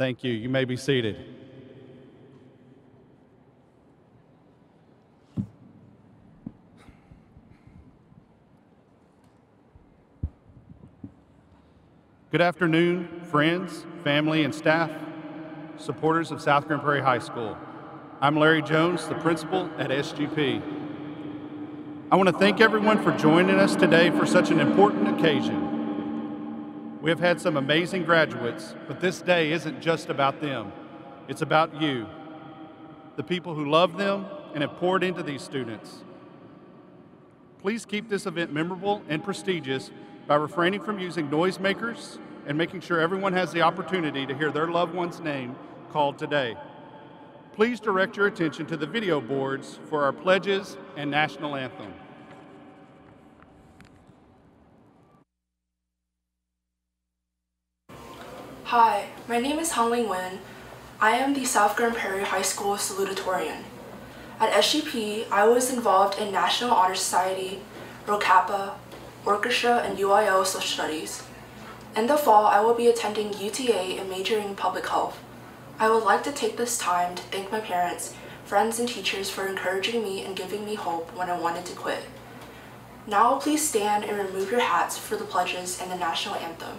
Thank you. You may be seated. Good afternoon, friends, family, and staff, supporters of South Grand Prairie High School. I'm Larry Jones, the principal at SGP. I want to thank everyone for joining us today for such an important occasion. We have had some amazing graduates, but this day isn't just about them. It's about you, the people who love them and have poured into these students. Please keep this event memorable and prestigious by refraining from using noisemakers and making sure everyone has the opportunity to hear their loved one's name called today. Please direct your attention to the video boards for our pledges and national anthem. Hi, my name is Hongling Wen. I am the South Grand Prairie High School salutatorian. At SGP, I was involved in National Honor Society, Rho Kappa, orchestra, and UIL social studies. In the fall, I will be attending UTA and majoring in public health. I would like to take this time to thank my parents, friends, and teachers for encouraging me and giving me hope when I wanted to quit. Now please stand and remove your hats for the pledges and the national anthem.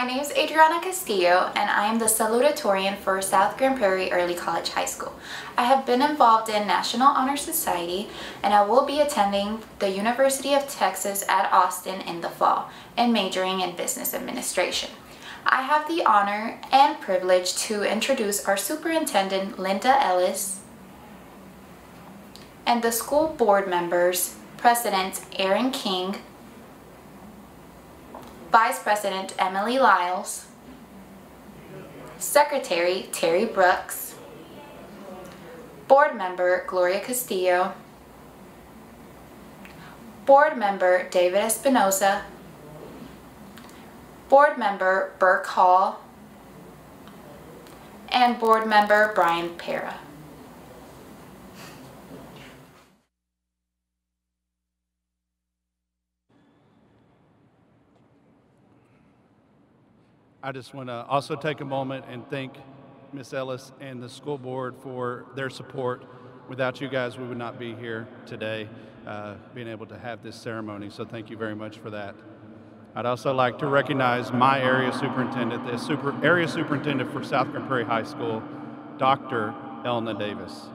My name is Adriana Castillo and I am the salutatorian for South Grand Prairie Early College High School. I have been involved in National Honor Society and I will be attending the University of Texas at Austin in the fall and majoring in Business Administration. I have the honor and privilege to introduce our superintendent Linda Ellis and the school board members, President Aaron King, Vice President Emily Lyles, Secretary Terry Brooks, Board Member Gloria Castillo, Board Member David Espinosa, Board Member Burke Hall, and Board Member Brian Pera. I just want to also take a moment and thank Ms. Ellis and the school board for their support. Without you guys, we would not be here today uh, being able to have this ceremony. So thank you very much for that. I'd also like to recognize my area superintendent, the super, area superintendent for South Grand Prairie High School, Dr. Elna Davis.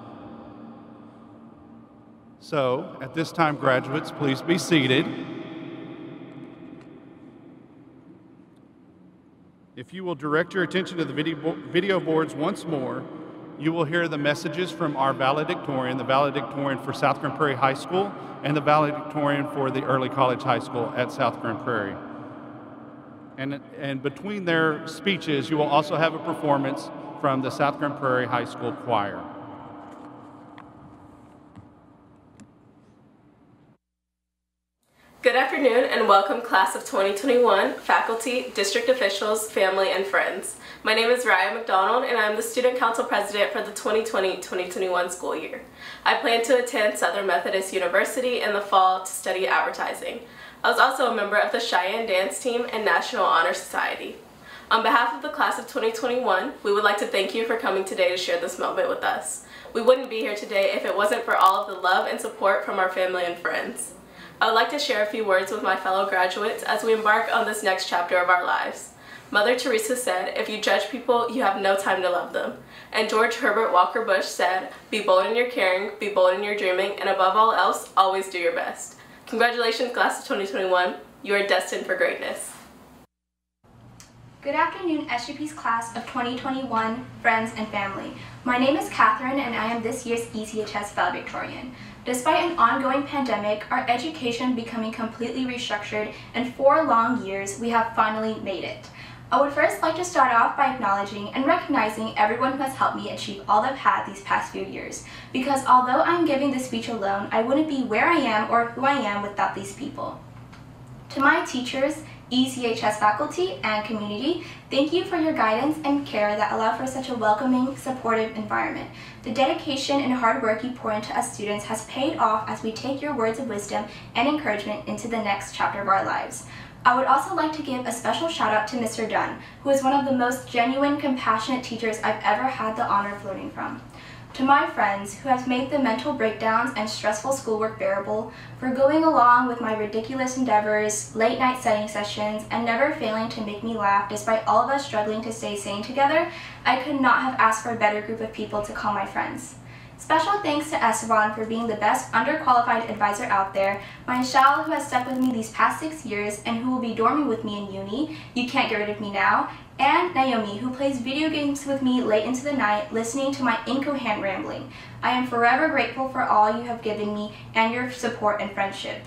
So at this time, graduates, please be seated. If you will direct your attention to the video, boards once more, you will hear the messages from our valedictorian, the valedictorian for South Grand Prairie High School, and the valedictorian for the Early College High School at South Grand Prairie. And, and between their speeches, you will also have a performance from the South Grand Prairie High School Choir. Good afternoon and welcome class of 2021, faculty, district officials, family, and friends. My name is Ryan McDonald and I'm the student council president for the 2020-2021 school year. I plan to attend Southern Methodist University in the fall to study advertising. I was also a member of the Cheyenne Dance Team and National Honor Society. On behalf of the class of 2021, we would like to thank you for coming today to share this moment with us. We wouldn't be here today if it wasn't for all of the love and support from our family and friends. I would like to share a few words with my fellow graduates as we embark on this next chapter of our lives. Mother Teresa said, if you judge people, you have no time to love them. And George Herbert Walker Bush said, be bold in your caring, be bold in your dreaming, and above all else, always do your best. Congratulations, class of 2021. You are destined for greatness. Good afternoon, SGP's class of 2021, friends and family. My name is Catherine and I am this year's ECHS valedictorian. Despite an ongoing pandemic, our education becoming completely restructured, and four long years, we have finally made it. I would first like to start off by acknowledging and recognizing everyone who has helped me achieve all I've had these past few years, because although I'm giving this speech alone, I wouldn't be where I am or who I am without these people. To my teachers, ECHS faculty and community, thank you for your guidance and care that allow for such a welcoming, supportive environment. The dedication and hard work you pour into us students has paid off as we take your words of wisdom and encouragement into the next chapter of our lives. I would also like to give a special shout out to Mr. Dunn, who is one of the most genuine, compassionate teachers I've ever had the honor of learning from. To my friends who have made the mental breakdowns and stressful schoolwork bearable, for going along with my ridiculous endeavors, late night studying sessions, and never failing to make me laugh despite all of us struggling to stay sane together, I could not have asked for a better group of people to call my friends. Special thanks to Esteban for being the best underqualified advisor out there, my Shal who has stuck with me these past six years and who will be dorming with me in uni, You Can't Get Rid of Me Now, and Naomi, who plays video games with me late into the night, listening to my incoherent rambling. I am forever grateful for all you have given me and your support and friendship.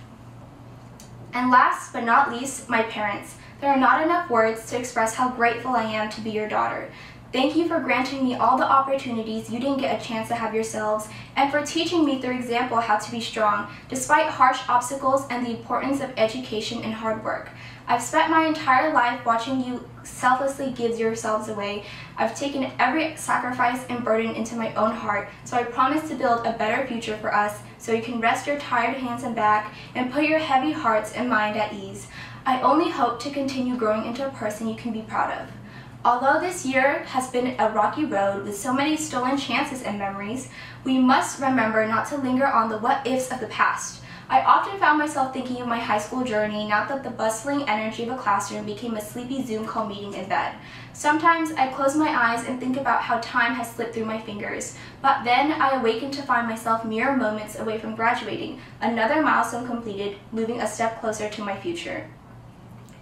And last but not least, my parents. There are not enough words to express how grateful I am to be your daughter. Thank you for granting me all the opportunities you didn't get a chance to have yourselves, and for teaching me through example how to be strong, despite harsh obstacles and the importance of education and hard work. I've spent my entire life watching you selflessly give yourselves away. I've taken every sacrifice and burden into my own heart, so I promise to build a better future for us so you can rest your tired hands and back and put your heavy hearts and mind at ease. I only hope to continue growing into a person you can be proud of. Although this year has been a rocky road with so many stolen chances and memories, we must remember not to linger on the what ifs of the past. I often found myself thinking of my high school journey now that the bustling energy of a classroom became a sleepy Zoom call meeting in bed. Sometimes I close my eyes and think about how time has slipped through my fingers, but then I awaken to find myself mere moments away from graduating, another milestone completed, moving a step closer to my future.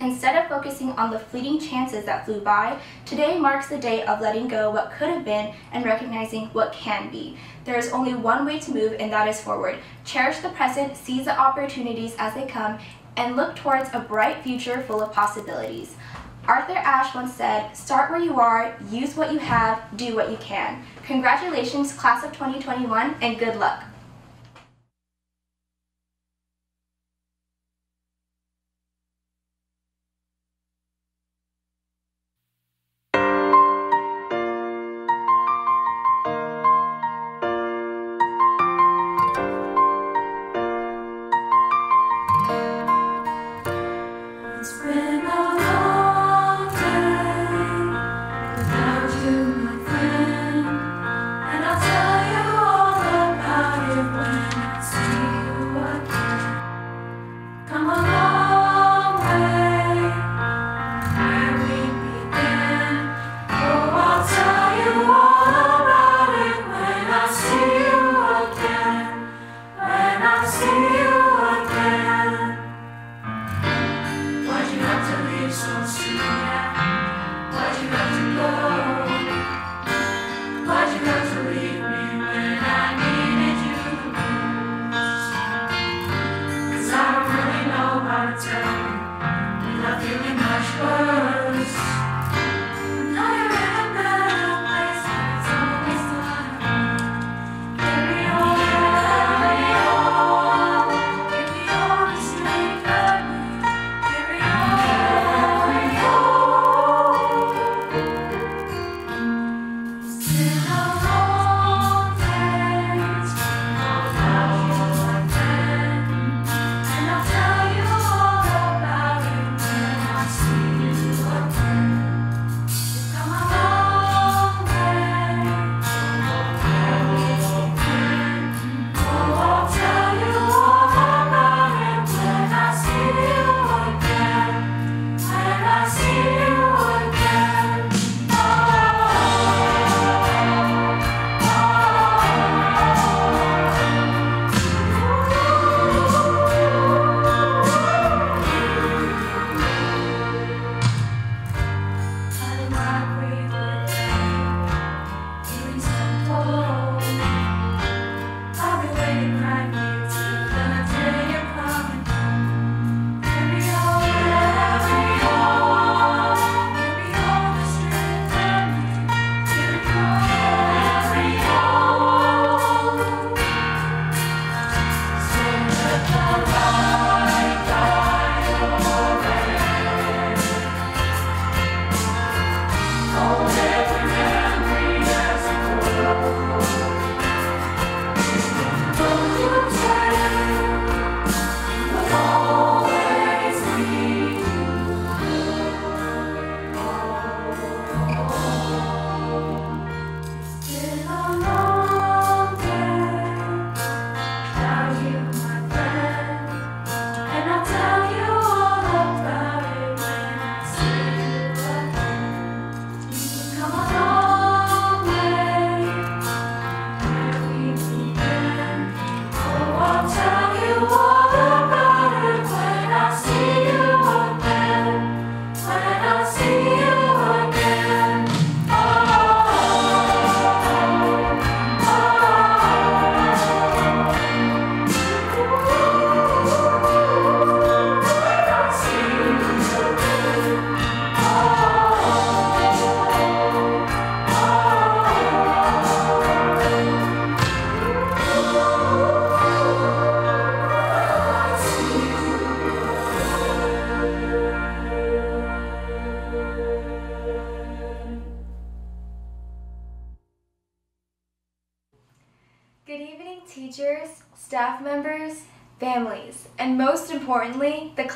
Instead of focusing on the fleeting chances that flew by, today marks the day of letting go what could have been and recognizing what can be. There is only one way to move and that is forward. Cherish the present, seize the opportunities as they come, and look towards a bright future full of possibilities. Arthur Ashe once said, start where you are, use what you have, do what you can. Congratulations, class of 2021, and good luck.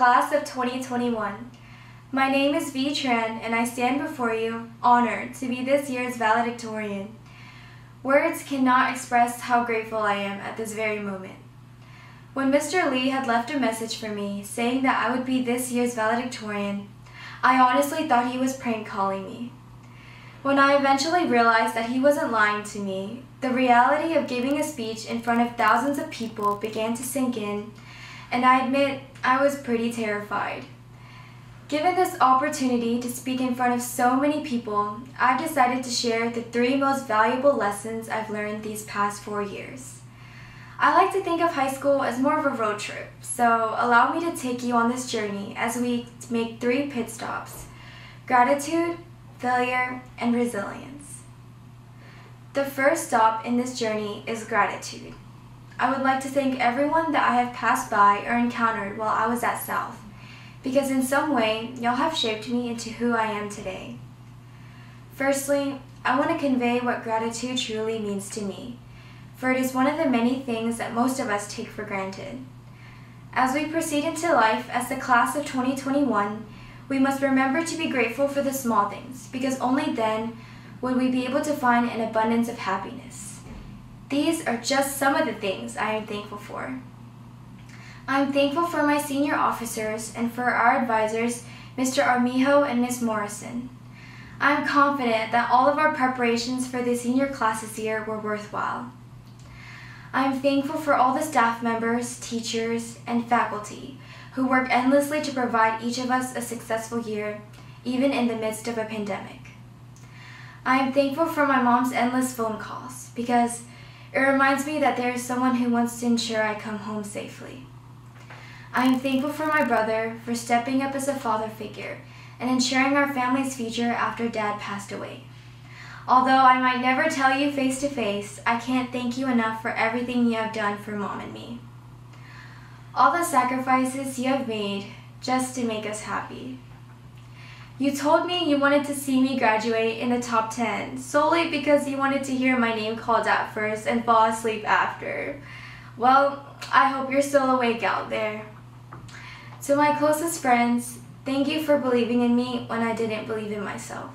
Class of 2021. My name is V Tran, and I stand before you, honored to be this year's valedictorian. Words cannot express how grateful I am at this very moment. When Mr. Lee had left a message for me saying that I would be this year's valedictorian, I honestly thought he was prank calling me. When I eventually realized that he wasn't lying to me, the reality of giving a speech in front of thousands of people began to sink in, and I admit I was pretty terrified. Given this opportunity to speak in front of so many people, I've decided to share the three most valuable lessons I've learned these past four years. I like to think of high school as more of a road trip, so allow me to take you on this journey as we make three pit stops gratitude, failure, and resilience. The first stop in this journey is gratitude. I would like to thank everyone that I have passed by or encountered while I was at South because in some way, y'all have shaped me into who I am today. Firstly, I want to convey what gratitude truly means to me, for it is one of the many things that most of us take for granted. As we proceed into life as the class of 2021, we must remember to be grateful for the small things, because only then would we be able to find an abundance of happiness. These are just some of the things I am thankful for. I'm thankful for my senior officers and for our advisors, Mr. Armijo and Ms. Morrison. I'm confident that all of our preparations for the senior class this year were worthwhile. I'm thankful for all the staff members, teachers, and faculty who work endlessly to provide each of us a successful year, even in the midst of a pandemic. I am thankful for my mom's endless phone calls because it reminds me that there is someone who wants to ensure I come home safely. I am thankful for my brother for stepping up as a father figure and ensuring our family's future after dad passed away. Although I might never tell you face to face, I can't thank you enough for everything you have done for mom and me. All the sacrifices you have made just to make us happy. You told me you wanted to see me graduate in the top 10 solely because you wanted to hear my name called out first and fall asleep after. Well, I hope you're still awake out there. To my closest friends, thank you for believing in me when I didn't believe in myself.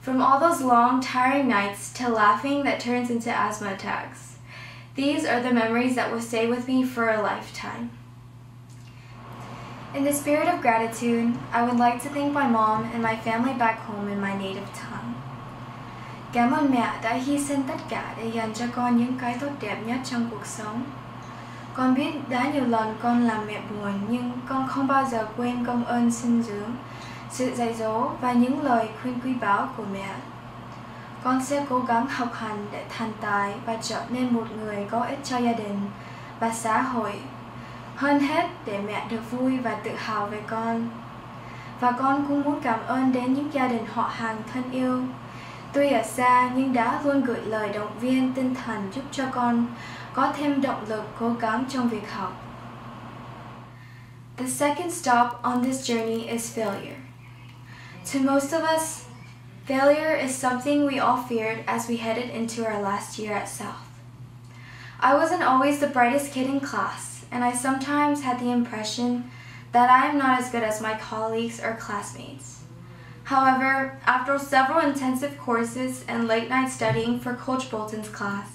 From all those long, tiring nights to laughing that turns into asthma attacks, these are the memories that will stay with me for a lifetime. In the spirit of gratitude, I would like to thank my mom and my family back home in my native tongue. Cảm ơn mẹ đã hy sinh tất cả để dành cho con những cái tốt đẹp nhất trong cuộc sống. Con biết đã nhiều lần con làm mẹ buồn nhưng con không bao giờ quên công ơn sinh dưỡng, sự dạy dỗ và những lời khuyên quý báu của mẹ. Con sẽ cố gắng học hành để thành tài và trở nên một người có ích cho gia đình và xã hội. Hơn hết để mẹ được vui và tự hào về con. Và con cũng muốn cảm ơn đến những gia đình họ hàng thân yêu. Tuy ở xa nhưng đã luôn gửi lời động viên tinh thần giúp cho con có thêm động lực cố gắng trong việc học. The second stop on this journey is failure. To most of us, failure is something we all feared as we headed into our last year at South. I wasn't always the brightest kid in class, and I sometimes had the impression that I am not as good as my colleagues or classmates. However, after several intensive courses and late night studying for Coach Bolton's class,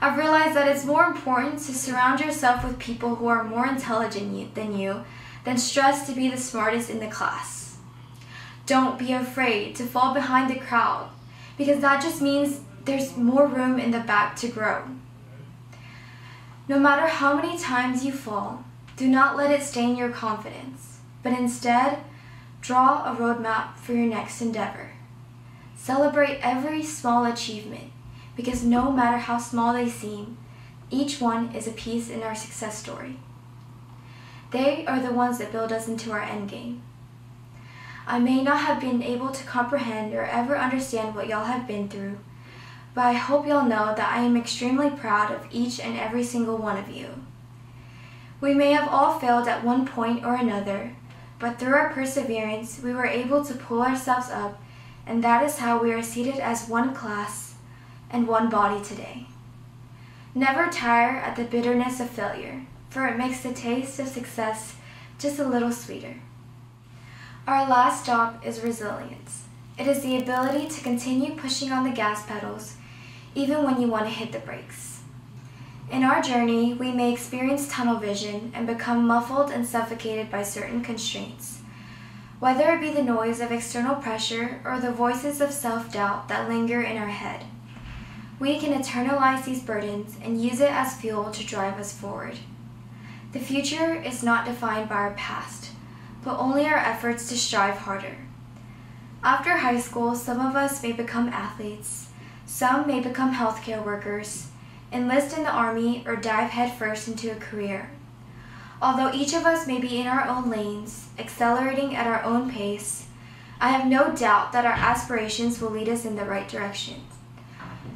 I've realized that it's more important to surround yourself with people who are more intelligent than you than stress to be the smartest in the class. Don't be afraid to fall behind the crowd because that just means there's more room in the back to grow. No matter how many times you fall, do not let it stain your confidence, but instead, draw a roadmap for your next endeavor. Celebrate every small achievement because no matter how small they seem, each one is a piece in our success story. They are the ones that build us into our endgame. I may not have been able to comprehend or ever understand what y'all have been through, but I hope you'll know that I am extremely proud of each and every single one of you. We may have all failed at one point or another, but through our perseverance, we were able to pull ourselves up, and that is how we are seated as one class and one body today. Never tire at the bitterness of failure, for it makes the taste of success just a little sweeter. Our last stop is resilience. It is the ability to continue pushing on the gas pedals even when you want to hit the brakes. In our journey, we may experience tunnel vision and become muffled and suffocated by certain constraints. Whether it be the noise of external pressure or the voices of self doubt that linger in our head, we can internalize these burdens and use it as fuel to drive us forward. The future is not defined by our past, but only our efforts to strive harder. After high school, some of us may become athletes, some may become healthcare workers, enlist in the army, or dive headfirst into a career. Although each of us may be in our own lanes, accelerating at our own pace, I have no doubt that our aspirations will lead us in the right direction.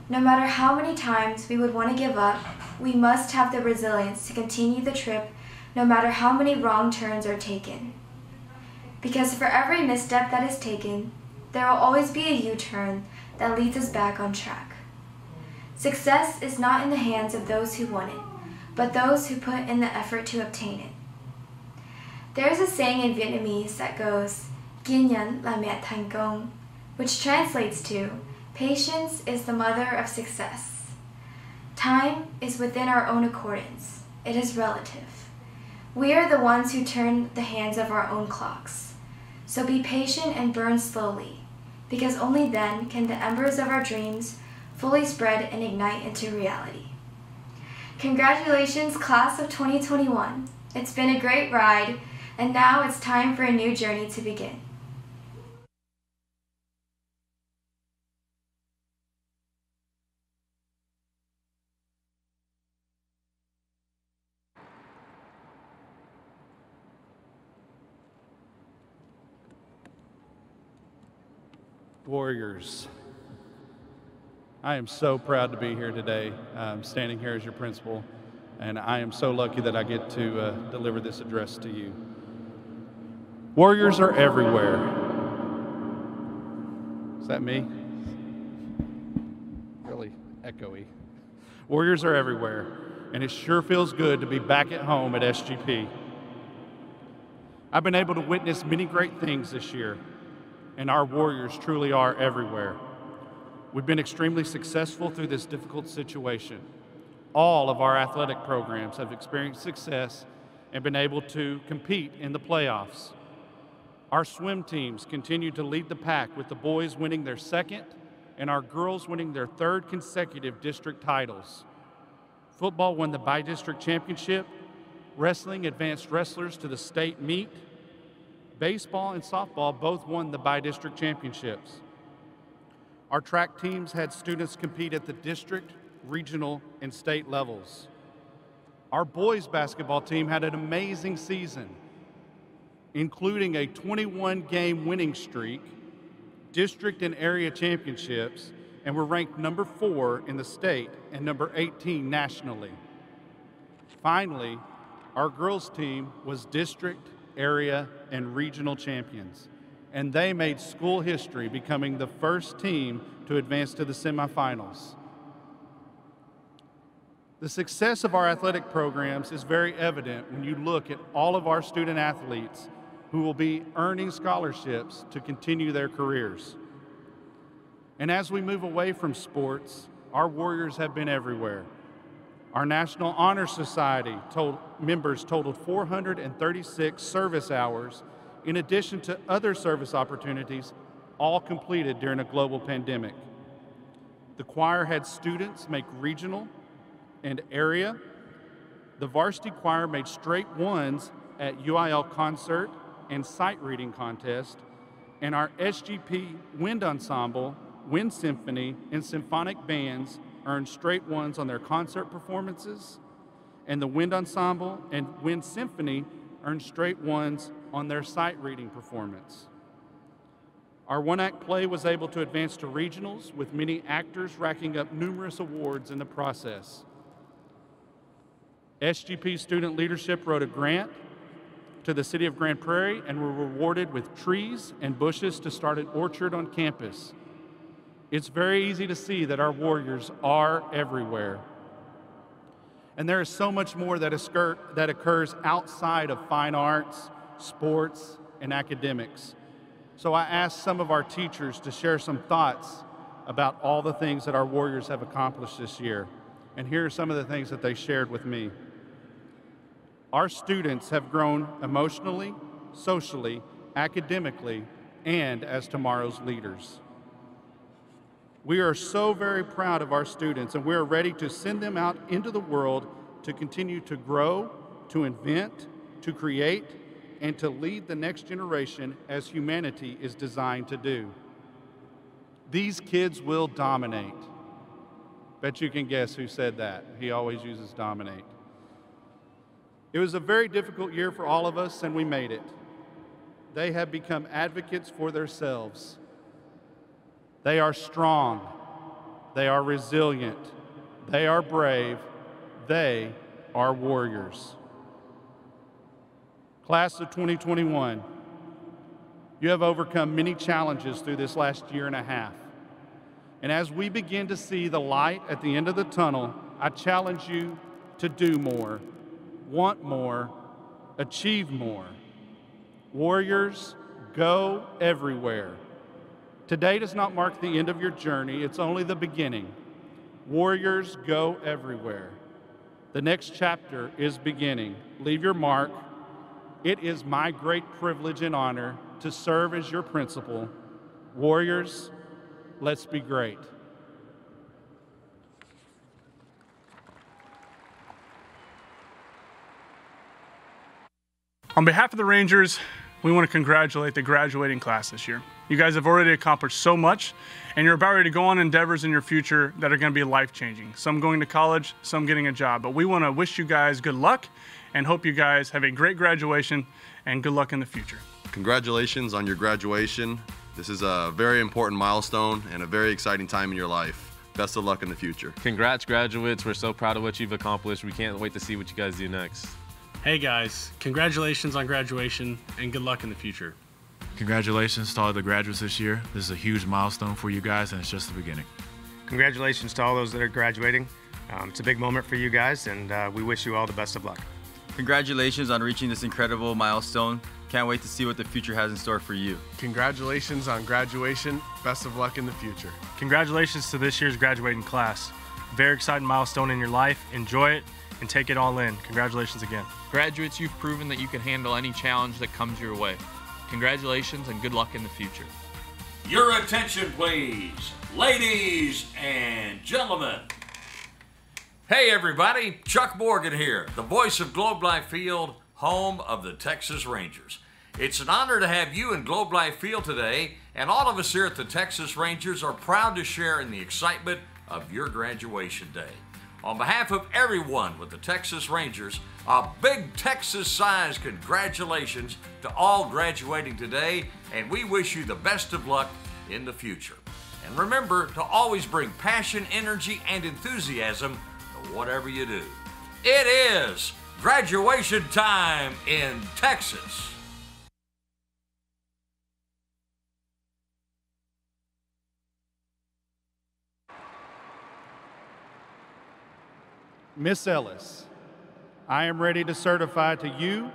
No matter how many times we would want to give up, we must have the resilience to continue the trip no matter how many wrong turns are taken. Because for every misstep that is taken, there will always be a U-turn that leads us back on track. Success is not in the hands of those who want it, but those who put in the effort to obtain it. There is a saying in Vietnamese that goes, Kiên nhẫn là mẹ thành công, which translates to, patience is the mother of success. Time is within our own accordance. It is relative. We are the ones who turn the hands of our own clocks. So be patient and burn slowly, because only then can the embers of our dreams fully spread and ignite into reality. Congratulations, class of 2021. It's been a great ride, and now it's time for a new journey to begin. Warriors. I am so proud to be here today, um, standing here as your principal, and I am so lucky that I get to uh, deliver this address to you. Warriors are everywhere. Is that me? Really echoey. Warriors are everywhere, and it sure feels good to be back at home at SGP. I've been able to witness many great things this year and our warriors truly are everywhere. We've been extremely successful through this difficult situation. All of our athletic programs have experienced success and been able to compete in the playoffs. Our swim teams continue to lead the pack with the boys winning their second and our girls winning their third consecutive district titles. Football won the bi district championship, wrestling advanced wrestlers to the state meet, Baseball and softball both won the bi-district championships. Our track teams had students compete at the district, regional, and state levels. Our boys basketball team had an amazing season, including a 21 game winning streak, district and area championships, and were ranked number four in the state and number 18 nationally. Finally, our girls team was district area, and regional champions. And they made school history, becoming the first team to advance to the semifinals. The success of our athletic programs is very evident when you look at all of our student athletes who will be earning scholarships to continue their careers. And as we move away from sports, our Warriors have been everywhere. Our National Honor Society told, members totaled 436 service hours, in addition to other service opportunities, all completed during a global pandemic. The choir had students make regional and area. The varsity choir made straight ones at UIL concert and sight reading contest, and our SGP wind ensemble, wind symphony, and symphonic bands earned straight ones on their concert performances, and the Wind Ensemble and Wind Symphony earned straight ones on their sight reading performance. Our one act play was able to advance to regionals, with many actors racking up numerous awards in the process. SGP Student Leadership wrote a grant to the City of Grand Prairie and were rewarded with trees and bushes to start an orchard on campus. It's very easy to see that our warriors are everywhere. And there is so much more that, that occurs outside of fine arts, sports, and academics. So I asked some of our teachers to share some thoughts about all the things that our Warriors have accomplished this year. And here are some of the things that they shared with me. Our students have grown emotionally, socially, academically, and as tomorrow's leaders. We are so very proud of our students, and we are ready to send them out into the world to continue to grow, to invent, to create, and to lead the next generation as humanity is designed to do. These kids will dominate. Bet you can guess who said that. He always uses dominate. It was a very difficult year for all of us, and we made it. They have become advocates for themselves. They are strong. They are resilient. They are brave. They are warriors. Class of 2021, you have overcome many challenges through this last year and a half. And as we begin to see the light at the end of the tunnel, I challenge you to do more, want more, achieve more. Warriors, go everywhere. Today does not mark the end of your journey, it's only the beginning. Warriors, go everywhere. The next chapter is beginning. Leave your mark. It is my great privilege and honor to serve as your principal. Warriors, let's be great. On behalf of the Rangers, we want to congratulate the graduating class this year. You guys have already accomplished so much, and you're about ready to go on endeavors in your future that are going to be life changing. Some going to college, some getting a job. But we want to wish you guys good luck and hope you guys have a great graduation and good luck in the future. Congratulations on your graduation. This is a very important milestone and a very exciting time in your life. Best of luck in the future. Congrats, graduates. We're so proud of what you've accomplished. We can't wait to see what you guys do next. Hey guys, congratulations on graduation and good luck in the future. Congratulations to all the graduates this year. This is a huge milestone for you guys, and it's just the beginning. Congratulations to all those that are graduating. Um, it's a big moment for you guys, and uh, we wish you all the best of luck. Congratulations on reaching this incredible milestone. Can't wait to see what the future has in store for you. Congratulations on graduation. Best of luck in the future. Congratulations to this year's graduating class. Very exciting milestone in your life. Enjoy it and take it all in. Congratulations again. Graduates, you've proven that you can handle any challenge that comes your way. Congratulations and good luck in the future. Your attention, please, ladies and gentlemen. Hey, everybody, Chuck Morgan here, the voice of Globe Life Field, home of the Texas Rangers. It's an honor to have you in Globe Life Field today, and all of us here at the Texas Rangers are proud to share in the excitement of your graduation day. On behalf of everyone with the Texas Rangers, a big Texas sized congratulations to all graduating today, and we wish you the best of luck in the future. And remember to always bring passion, energy, and enthusiasm to whatever you do. It is graduation time in Texas. Miss Ellis, I am ready to certify to you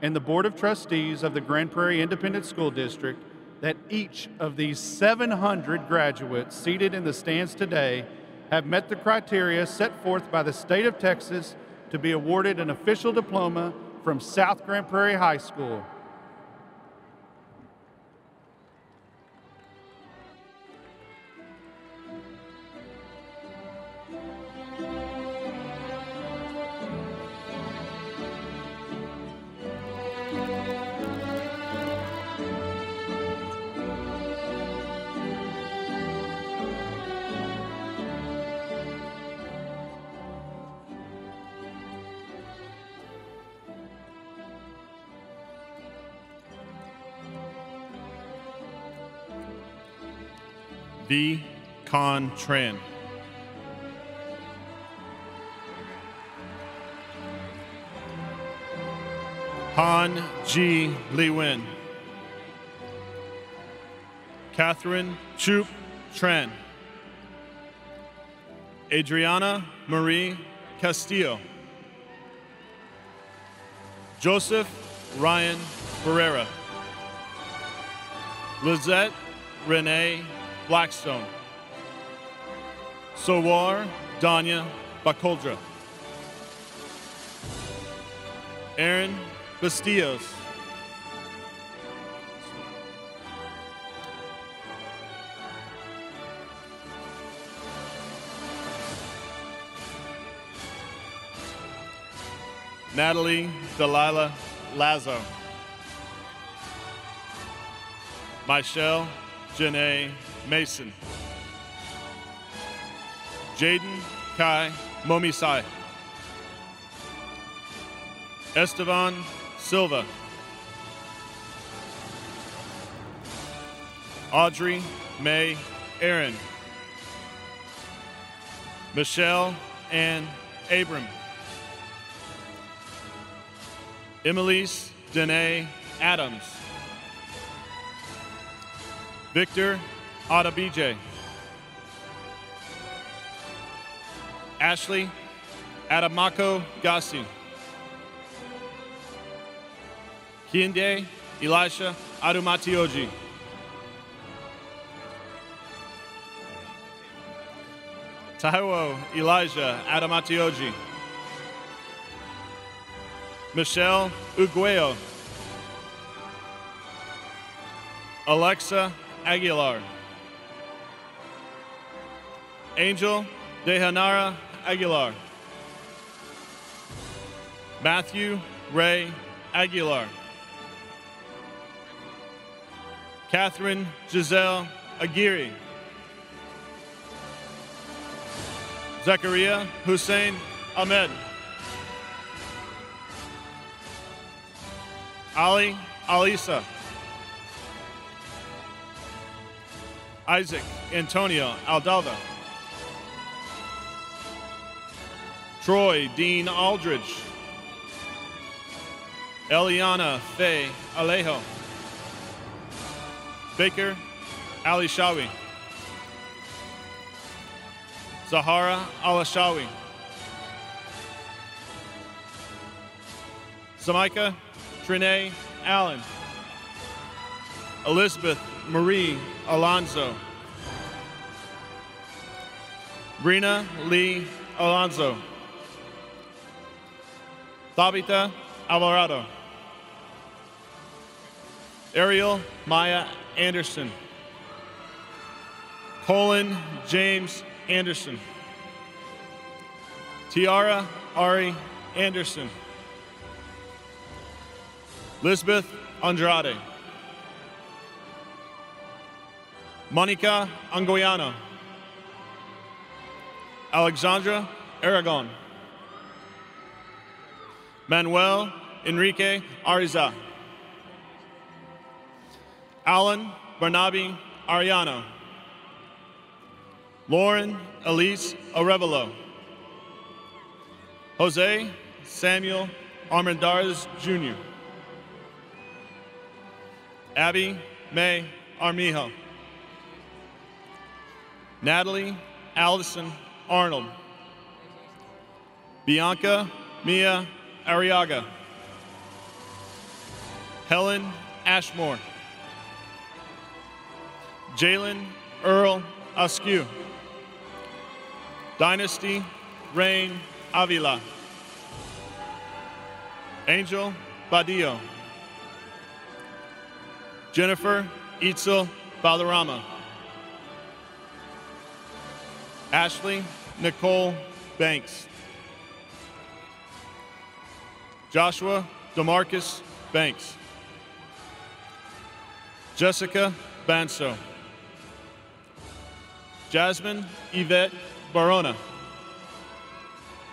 and the Board of Trustees of the Grand Prairie Independent School District that each of these 700 graduates seated in the stands today have met the criteria set forth by the state of Texas to be awarded an official diploma from South Grand Prairie High School. V. Con Tran. Han G. Li Win. Catherine Chup Tran. Adriana Marie Castillo. Joseph Ryan Barrera. Lizette Renee Blackstone. Sowar Danya Bakoldra. Aaron Bastillos. Natalie Delilah Lazo. Michelle Janae Mason. Jaden Kai Momisai. Estevan Silva. Audrey May Aaron. Michelle Ann Abram. Emelise Danae Adams. Victor Adabije. Ashley Adamako Gassi. Kiende Elisha Adumatioji. Taiwo Elijah Adamatioji. Michelle Ugueo. Alexa Aguilar. Angel Dejanara Aguilar. Matthew Ray Aguilar. Catherine Giselle Aguirre. Zachariah Hussein Ahmed. Ali Alisa. Isaac Antonio Aldalva. Troy Dean Aldridge. Eliana Faye Alejo. Baker Ali Shawi. Zahara Alashawi. Zamaika Trinae Allen. Elizabeth Marie Alonzo. Brina Lee Alonzo. Tabitha Alvarado. Ariel Maya Anderson. Colin James Anderson. Tiara Ari Anderson. Lisbeth Andrade. Monica Angoyano. Alexandra Aragon. Manuel Enrique Ariza. Alan Barnaby Ariano. Lauren Elise Arevalo. Jose Samuel Armendariz Jr. Abby May Armijo. Natalie Allison Arnold. Bianca Mia Arriaga. Helen Ashmore. Jalen Earl Askew. Dynasty Rain Avila. Angel Badillo. Jennifer Itzel Balarama. Ashley Nicole Banks. Joshua Demarcus Banks. Jessica Banso. Jasmine Yvette Barona.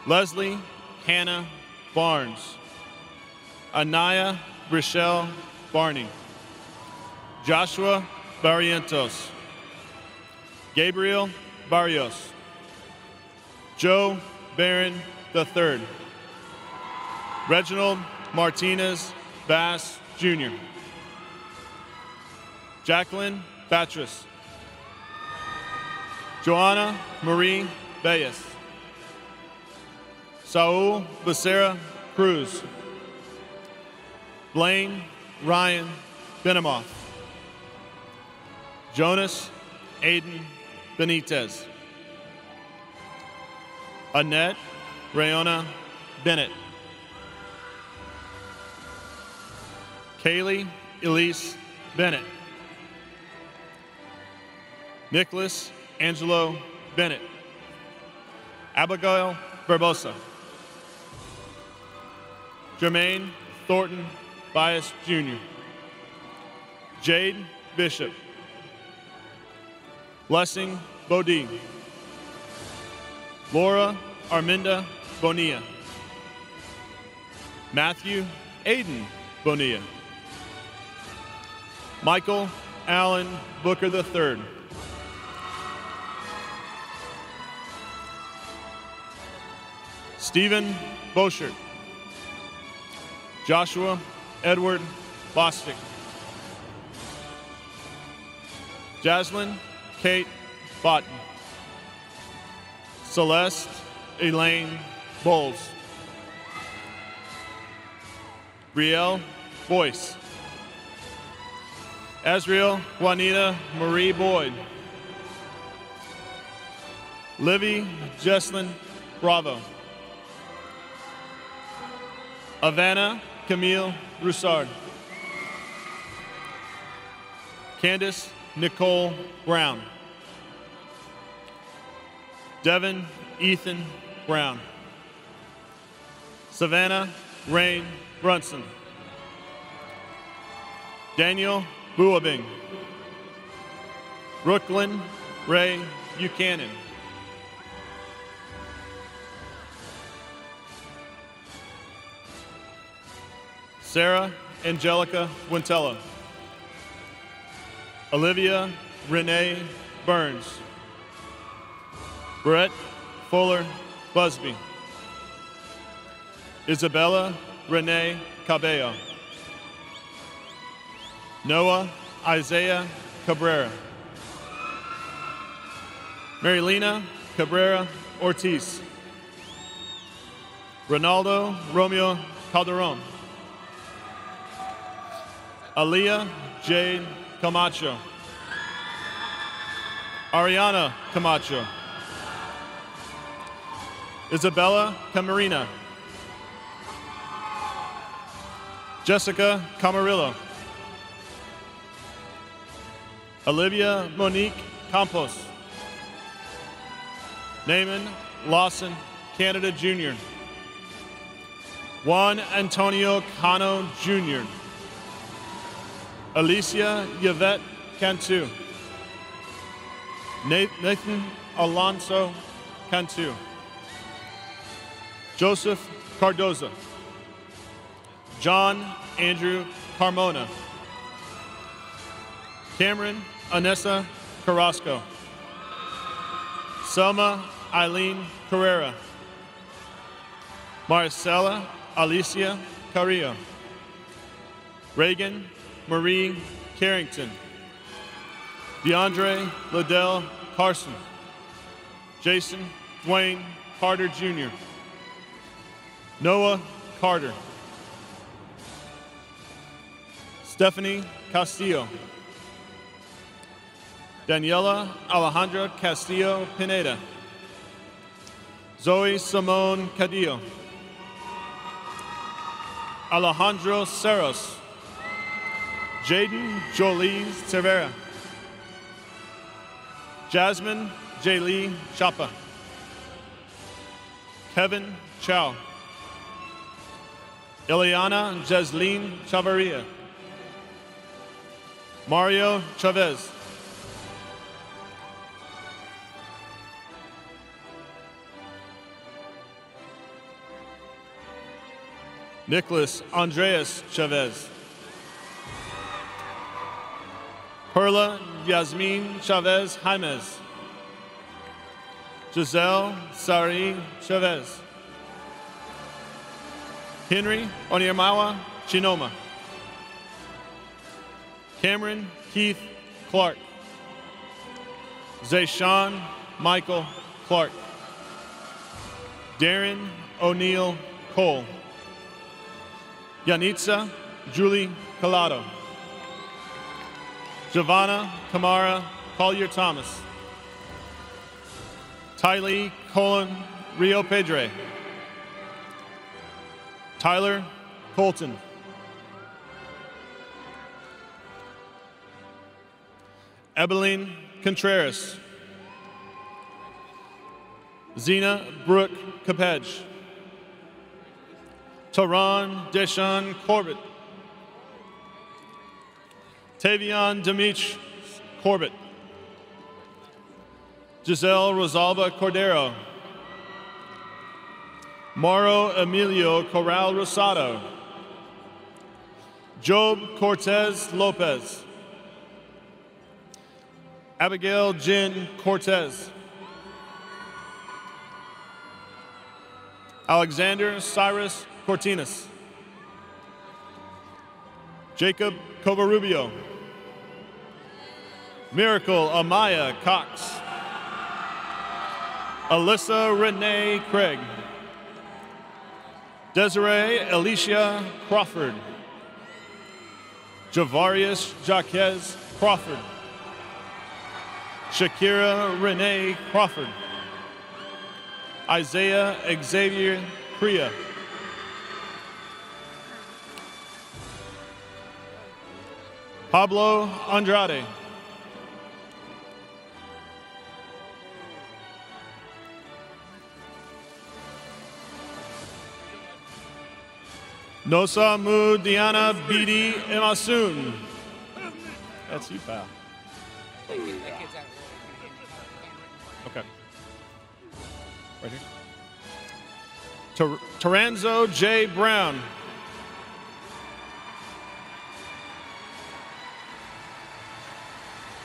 Leslie Hannah Barnes. Anaya Rochelle Barney. Joshua Barrientos. Gabriel Barrios. Joe Barron III. Reginald Martinez Bass Jr. Jacqueline Batris. Joanna Marie Bayes. Saul Becerra Cruz. Blaine Ryan Benimoff. Jonas Aiden Benitez. Annette Rayona Bennett. Kaylee Elise Bennett. Nicholas Angelo Bennett. Abigail Barbosa. Jermaine Thornton Bias Jr. Jade Bishop. Blessing Bodine. Laura Arminda Bonilla. Matthew Aiden Bonilla. Michael Allen Booker III. Stephen Boschert. Joshua Edward Bostic. Jaslyn Kate Botten. Celeste Elaine Bowles. Brielle Boyce. Azriel Juanita Marie Boyd. Livy Jesslyn Bravo. Havana Camille Broussard. Candace Nicole Brown. Devin Ethan Brown. Savannah Rain Brunson. Daniel Buabing. Brooklyn Ray Buchanan. Sarah Angelica Buentello. Olivia Renee Burns. Brett Fuller Busby. Isabella Renee Cabello. Noah Isaiah Cabrera. Marilena Cabrera Ortiz. Ronaldo Romeo Calderon. Aaliyah Jade Camacho. Ariana Camacho. Isabella Camarina. Jessica Camarillo. Olivia Monique Campos. Naaman Lawson, Canada Jr. Juan Antonio Cano Jr. Alicia Yvette Cantu. Nathan Alonso Cantu. Joseph Cardoza. John Andrew Carmona. Cameron Anessa Carrasco. Selma Eileen Carrera. Marcela Alicia Carrillo. Reagan Marie Carrington. DeAndre Liddell Carson. Jason Dwayne Carter Jr. Noah Carter. Stephanie Castillo. Daniela Alejandra Castillo Pineda. Zoe Simone Cadillo. Alejandro Cerros. Jaden Jolie Cervera. Jasmine Jaylee Chapa. Kevin Chow. Ileana Jesline Chavaria. Mario Chavez. Nicholas Andreas Chavez. Perla Yasmin Chavez Jaimez. Giselle Sari Chavez. Henry Onyemawa Chinoma. Cameron Keith Clark. Zayshawn Michael Clark. Darren O'Neill Cole. Yanitza Julie Collado. Giovanna Kamara Collier Thomas. Tylee Colin Rio Pedre. Tyler Colton. Ebeline Contreras. Zena Brooke Capedge. Taran Deshawn Corbett. Tavion Demitch Corbett. Giselle Rosalba Cordero. Mauro Emilio Corral Rosado. Job Cortez Lopez. Abigail Jin Cortez. Alexander Cyrus Cortinas. Jacob Covarubio. Miracle Amaya Cox. Alyssa Renee Craig. Desiree Alicia Crawford. Javarius Jaquez Crawford. Shakira Renee Crawford. Isaiah Xavier Priya. Pablo Andrade. Nosa Mu Diana Bidi Emasun. That's you, pal. Okay. Right here. Tor- Toranzo J. Brown.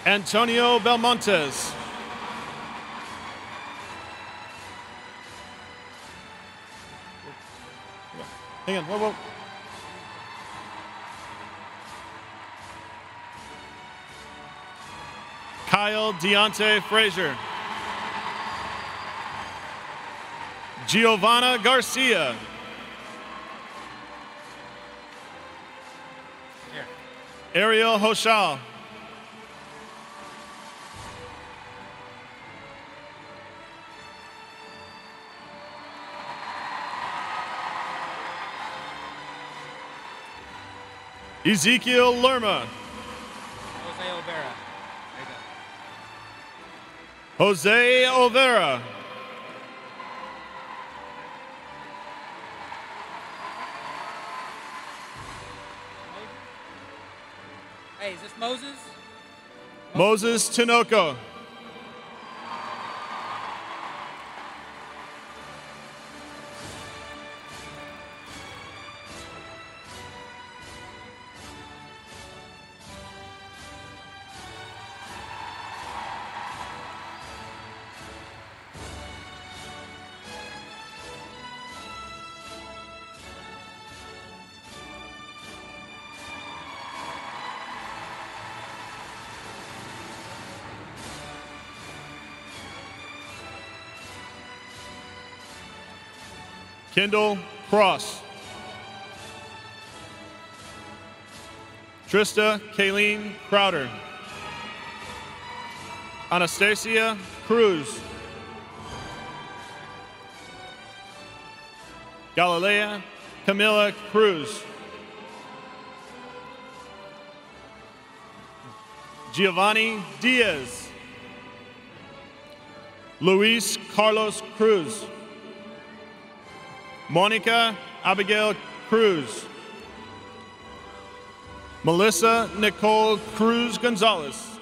Antonio Belmontes. Hang on, whoa, whoa. Kyle Deontay Frazier. Giovanna Garcia. Ariel Hoshal. Ezekiel Lerma. Jose Olvera. Jose Olvera. Hey, is this Moses? Moses Tinoco. Kendall Cross. Trista Kayleen Crowder. Anastasia Cruz. Galilea Camila Cruz. Giovanni Diaz. Luis Carlos Cruz. Monica Abigail Cruz. Melissa Nicole Cruz Gonzalez.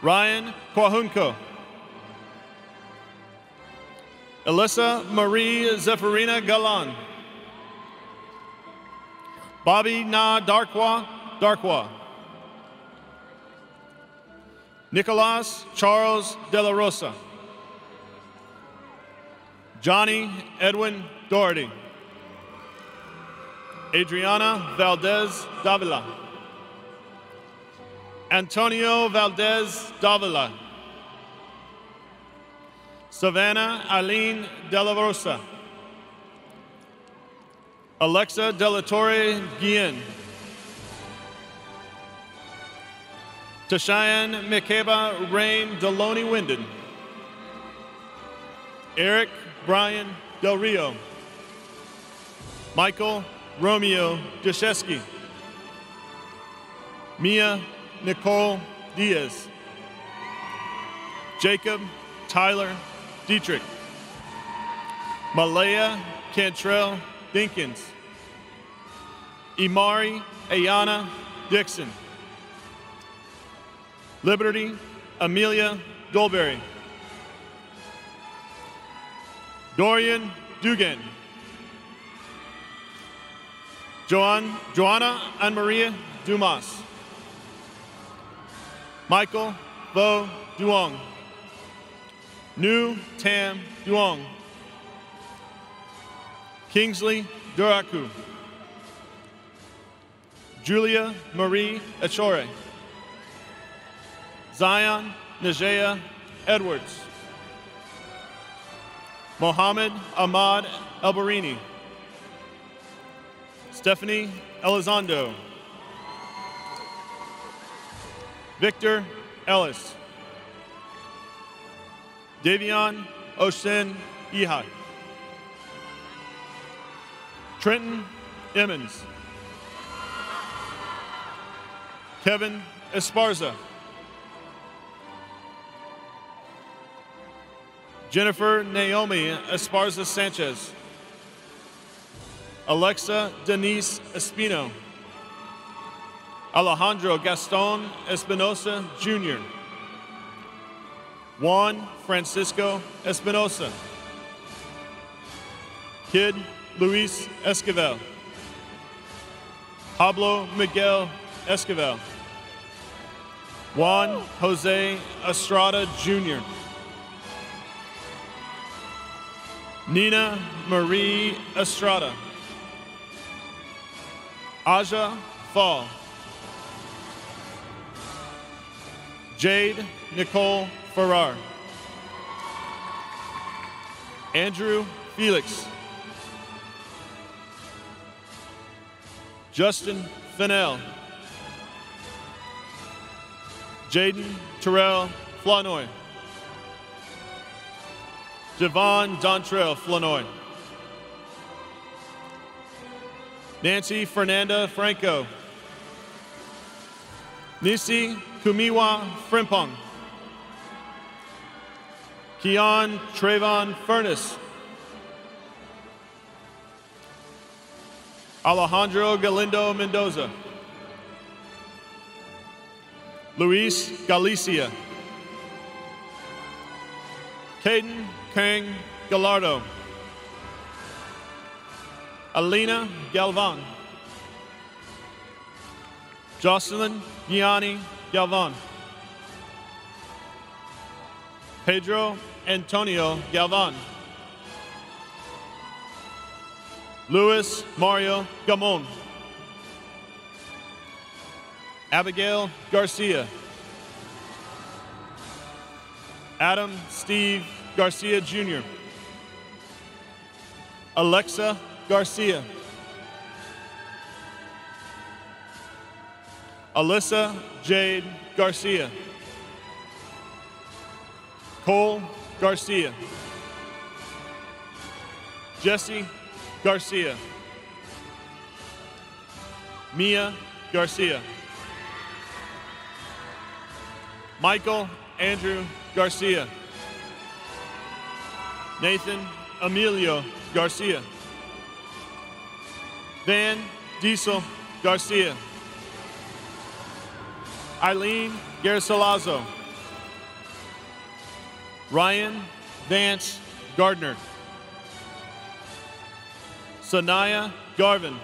Ryan Quahunco. Alyssa Marie Zephyrina Galan. Bobby Na Darkwa Darkwa. Nicolas Charles De La Rosa. Johnny Edwin Doherty. Adriana Valdez Davila. Antonio Valdez Davila. Savannah Aline De La Rosa. Alexa Delatorre Guillen. Tashayan Mikeba Rain Deloney Winden. Eric Brian Del Rio. Michael Romeo Deshesky. Mia Nicole Diaz. Jacob Tyler Dietrich. Malaya Cantrell Dinkins. Imari Ayana Dixon. Liberty Amelia Dolberry. Dorian Dugan. Joan, Joanna Anne Maria Dumas. Michael Bo Duong. Nu Tam Duong. Kingsley Duraku. Julia Marie Achore. Zion Najea Edwards. Mohammed Ahmad Elbarini. Stephanie Elizondo. Victor Ellis. Davion Oshin Ihai. Trenton Emmons. Kevin Esparza. Jennifer Naomi Esparza Sanchez. Alexa Denise Espino. Alejandro Gaston Espinosa Jr. Juan Francisco Espinosa. Kid Luis Esquivel. Pablo Miguel Esquivel. Juan Jose Estrada Jr. Nina Marie Estrada. Aja Fall. Jade Nicole Farrar. Andrew Felix. Justin Fennell. Jaden Terrell Flournoy. Javon Dontrell Flournoy. Nancy Fernanda Franco. Nisi Kumiwa Frimpong. Keon Trayvon Furness. Alejandro Galindo Mendoza. Luis Galicia. Caden Kang Gallardo. Alina Galvan. Jocelyn Gianni Galvan. Pedro Antonio Galvan. Luis Mario Gamon. Abigail Garcia. Adam Steve Garcia Jr. Alexa Garcia. Alyssa Jade Garcia. Cole Garcia. Jesse Garcia. Mia Garcia. Michael Andrew Garcia. Nathan Emilio Garcia. Van Diesel Garcia. Eileen Garcilazo. Ryan Vance Gardner. Sanaya Garvin.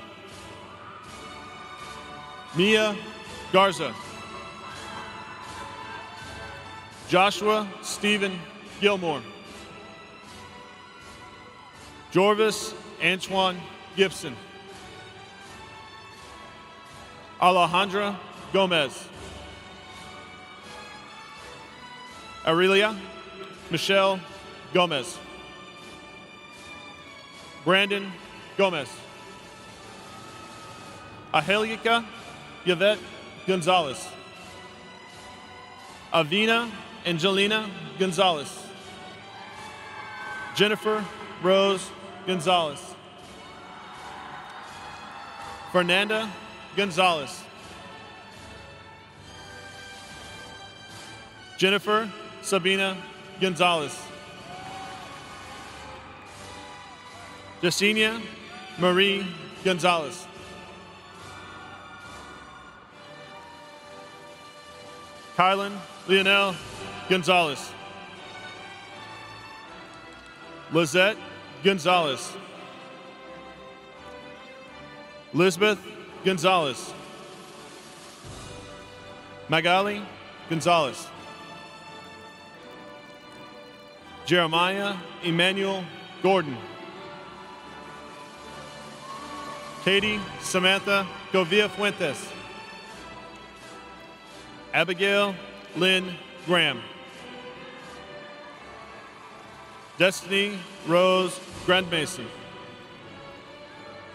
Mia Garza. Joshua Stephen Gilmore. Jorvis Antoine Gibson. Alejandra Gomez. Aurelia Michelle Gomez. Brandon Gomez. Angelica Yvette Gonzalez. Avina Angelina Gonzalez. Jennifer Rose Gonzalez. Fernanda Gonzalez. Jennifer Sabina Gonzalez. Yesenia Marie Gonzalez. Kylan Leonel Gonzalez. Lizette Gonzalez. Lisbeth Gonzalez. Magali Gonzalez. Jeremiah Emmanuel Gordon. Katie Samantha Govia Fuentes. Abigail Lynn Graham. Destiny Rose Grandmason.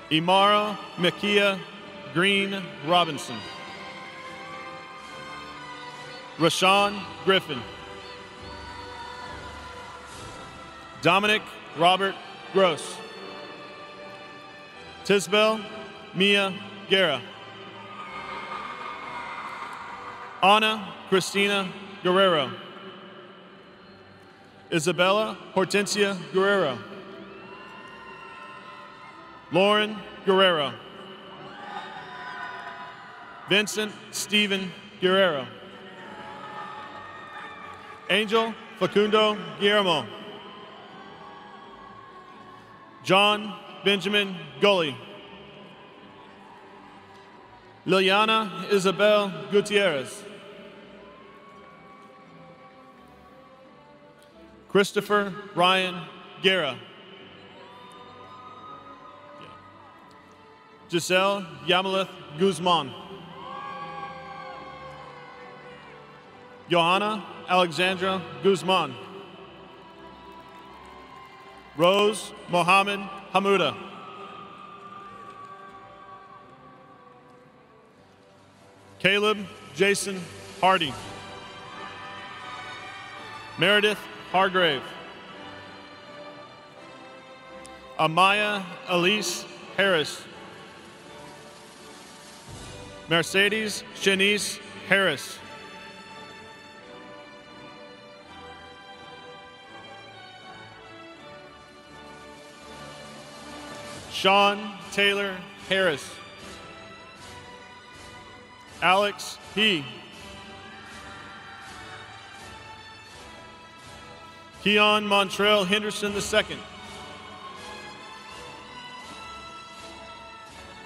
Imara Makia Green Robinson. Rashawn Griffin. Dominic Robert Gross. Tisbel Mia Guerra. Anna Christina Guerrero. Isabella Hortensia Guerrero. Lauren Guerrero. Vincent Stephen Guerrero. Angel Facundo Guillermo. John Benjamin Gully. Liliana Isabel Gutierrez. Christopher Ryan Guerra. Giselle Yamaleth Guzman. Johanna Alexandra Guzman. Rose Mohammed Hamuda. Caleb Jason Hardy. Meredith Hargrave. Amaya Elise Harris. Mercedes Shanice Harris. Sean Taylor Harris. Alex He. Keon Montrell Henderson II.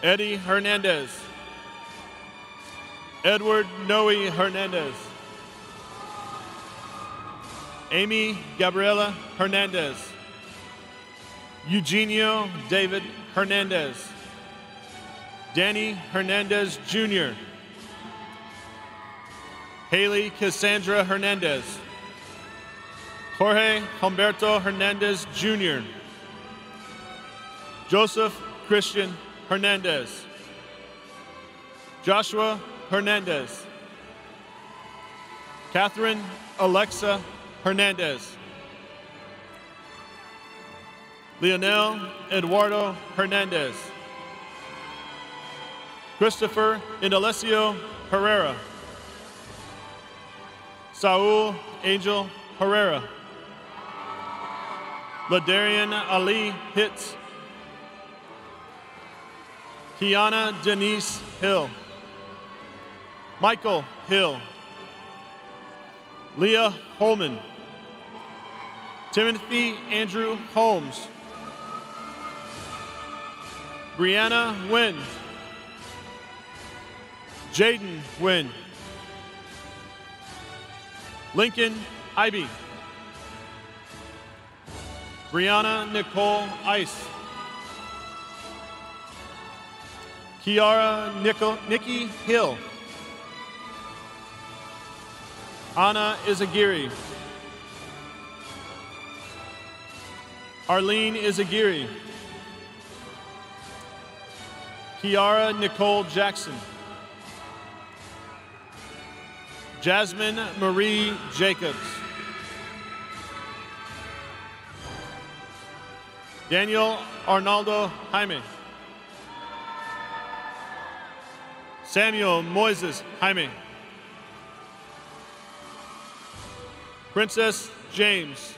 Eddie Hernandez. Edward Noe Hernandez. Amy Gabriela Hernandez. Eugenio David Hernandez. Danny Hernandez Jr. Haley Cassandra Hernandez. Jorge Humberto Hernandez Jr. Joseph Christian Hernandez. Joshua Hernandez. Catherine Alexa Hernandez. Leonel Eduardo Hernandez. Christopher Indalecio Herrera. Saul Angel Herrera. Ladarian Ali Hitz. Kiana Denise Hill. Michael Hill. Leah Holman. Timothy Andrew Holmes. Brianna Wynn. Jaden Wynn. Lincoln Ivy. Brianna Nicole Ice. Kiara Nico, Nikki Hill. Anna Izagiri. Arlene Izagiri. Kiara Nicole Jackson. Jasmine Marie Jacobs. Daniel Arnaldo Jaime. Samuel Moises Jaime. Princess James.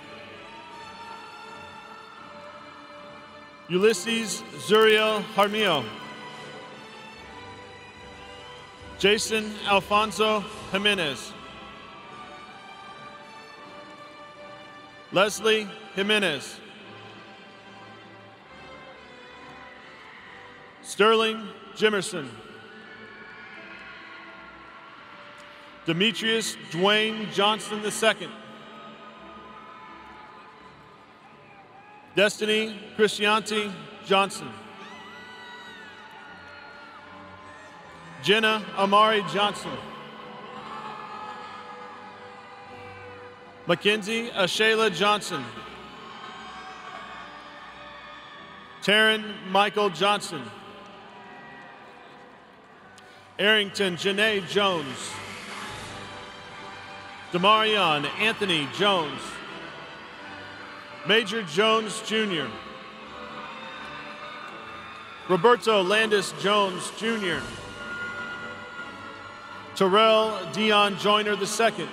Ulysses Zuriel Harmio. Jason Alfonso Jimenez. Leslie Jimenez. Sterling Jimerson. Demetrius Dwayne Johnson II. Destiny Christianti Johnson. Jenna Amari Johnson. Mackenzie Ashayla Johnson. Taryn Michael Johnson. Arrington Janae Jones. Demarion Anthony Jones. Major Jones Jr. Roberto Landis Jones Jr. Terrell Dion Joyner II.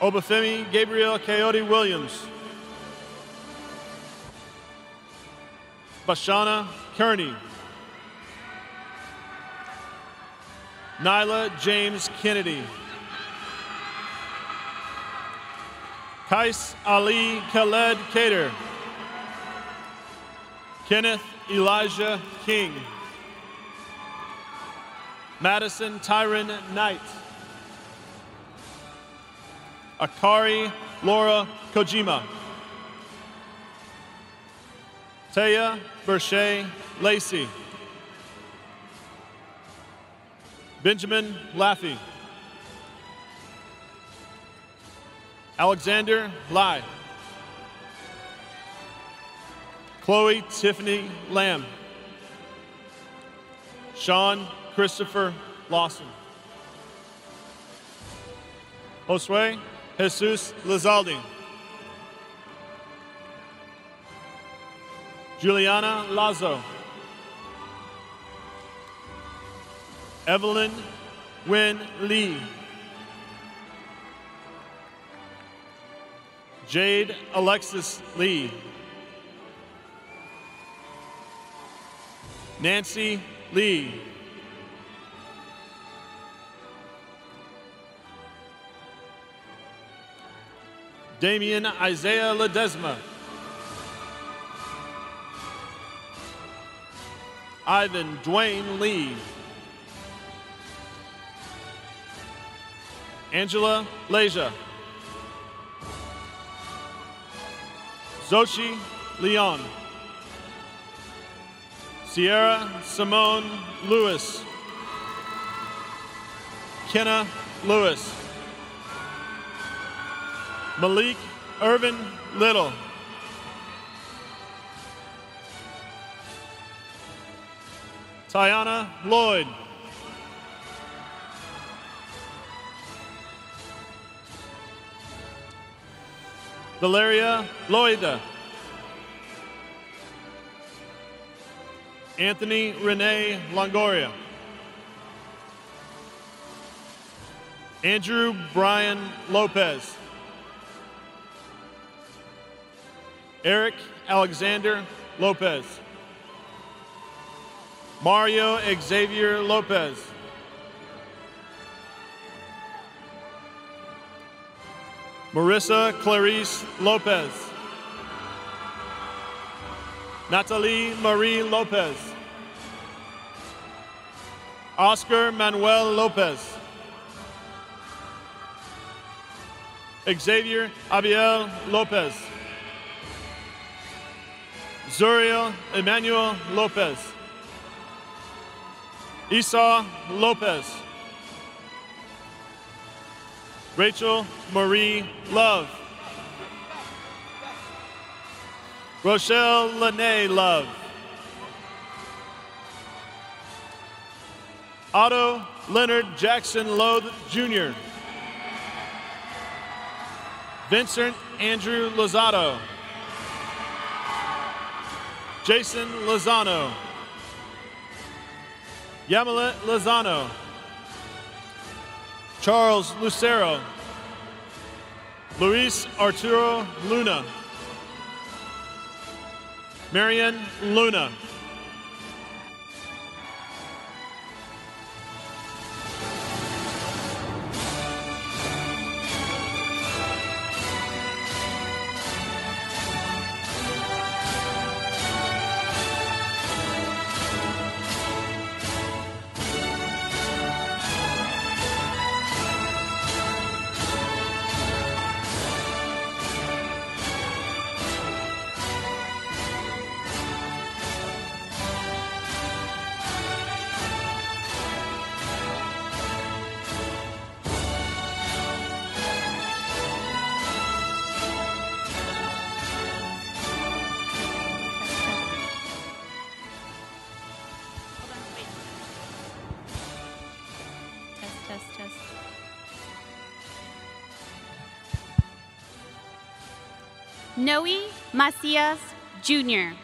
Obafemi Gabriel Coyote Williams. Bashana Kearney. Nyla James Kennedy. Kais Ali Khaled Cater. Kenneth Elijah King. Madison Tyron Knight. Akari Laura Kojima. Taya Berche Lacey. Benjamin Laffey. Alexander Lai. Chloe Tiffany Lamb. Sean Christopher Lawson. Josue Jesus Lizaldi. Juliana Lazo. Evelyn Wynn Lee. Jade Alexis Lee. Nancy Lee. Damian Isaiah Ledesma. Ivan Dwayne Lee. Angela Leja. Zochi Leon. Sierra Simone Lewis. Kenna Lewis. Malik Irvin Little. Tiana Lloyd. Valeria Loida. Anthony Renee Longoria. Andrew Brian Lopez. Eric Alexander Lopez. Mario Xavier Lopez. Marissa Clarice Lopez. Natalie Marie Lopez. Oscar Manuel Lopez. Xavier Abiel Lopez. Zuriel Emmanuel Lopez. Esau Lopez. Rachel Marie Love. Rochelle Lene Love. Otto Leonard Jackson Lowe Jr. Vincent Andrew Lozado. Jason Lozano. Yamalit Lozano. Charles Lucero. Luis Arturo Luna. Marian Luna. Noe Macias Jr.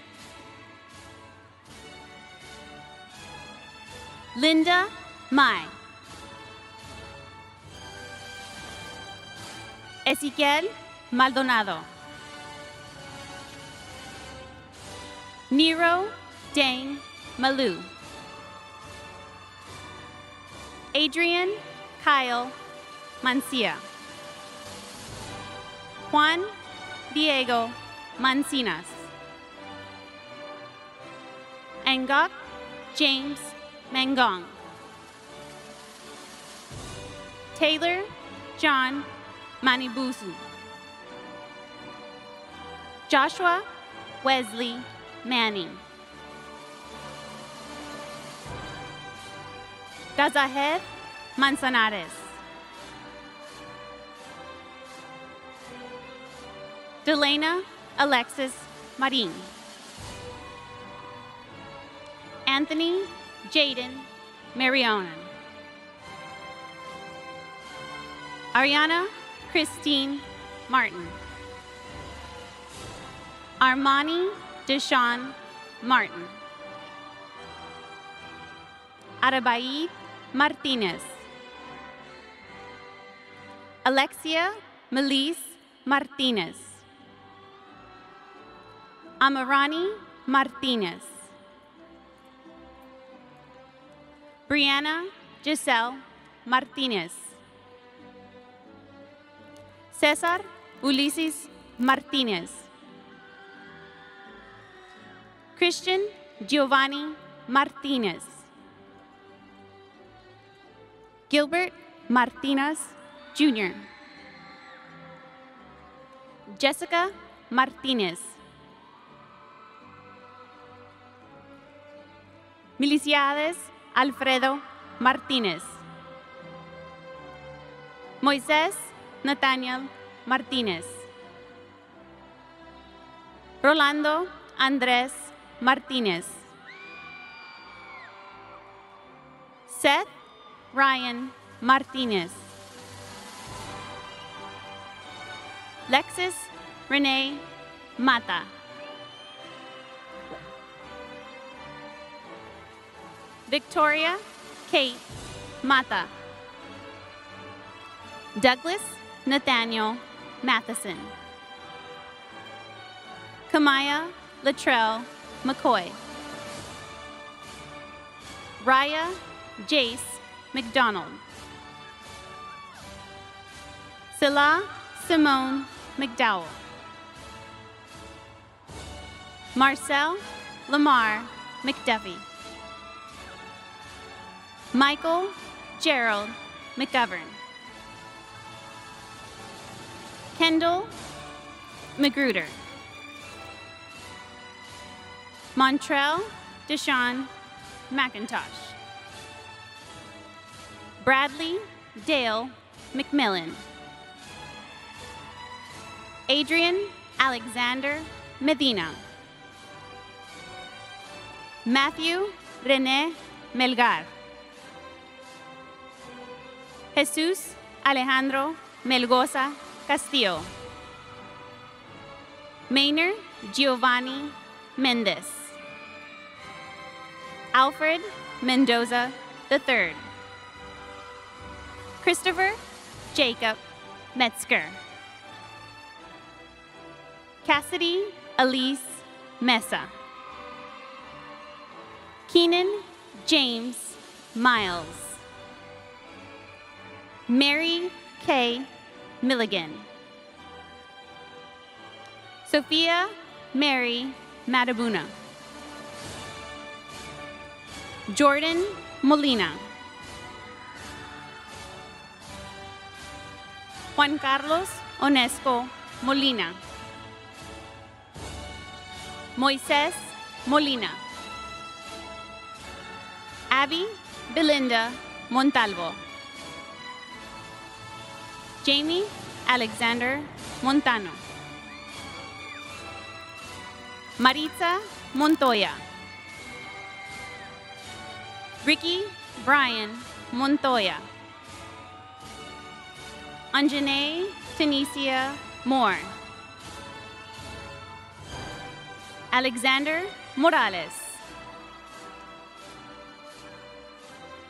Linda Mai. Ezequiel Maldonado. Nero Dang Malu. Adrian Kyle Mancia. Juan Diego Mancinas. Engok James Mangong. Taylor John Manibusu. Joshua Wesley Manning. Gazahed Manzanares. Delana Alexis Marin. Anthony Jaden Mariona. Ariana Christine Martin. Armani Deshawn Martin. Arabaid Martinez. Alexia Melise Martinez. Amarani Martinez. Brianna Giselle Martinez. Cesar Ulises Martinez. Christian Giovanni Martinez. Gilbert Martinez Jr. Jessica Martinez. Miliciades Alfredo Martinez. Moisés Nathaniel Martinez. Rolando Andrés Martinez. Seth Ryan Martinez. Lexis Renee Mata. Victoria Kate Mata. Douglas Nathaniel Matheson. Kamaya Latrell McCoy. Raya Jace McDonald. Silla Simone McDowell. Marcel Lamar McDuffie. Michael Gerald McGovern. Kendall Magruder. Montrell Deshawn McIntosh. Bradley Dale McMillan. Adrian Alexander Medina. Matthew Rene Melgar. Jesus Alejandro Melgoza Castillo. Maynard Giovanni Mendez. Alfred Mendoza III. Christopher Jacob Metzger. Cassidy Elise Mesa. Keenan James Miles. Mary K. Milligan. Sophia Mary Matabuna. Jordan Molina. Juan Carlos Onesco Molina. Moises Molina. Abby Belinda Montalvo. Jamie Alexander Montano. Maritza Montoya. Ricky Brian Montoya. Anjanae Tanisha Moore. Alexander Morales.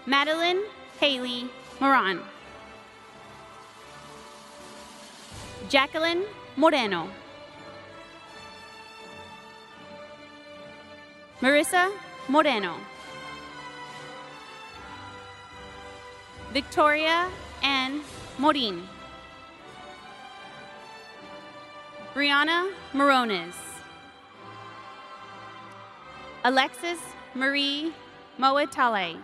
Madeline Haley Moran. Jacqueline Moreno. Marissa Moreno. Victoria Ann Morin. Brianna Morones. Alexis Marie Moatale.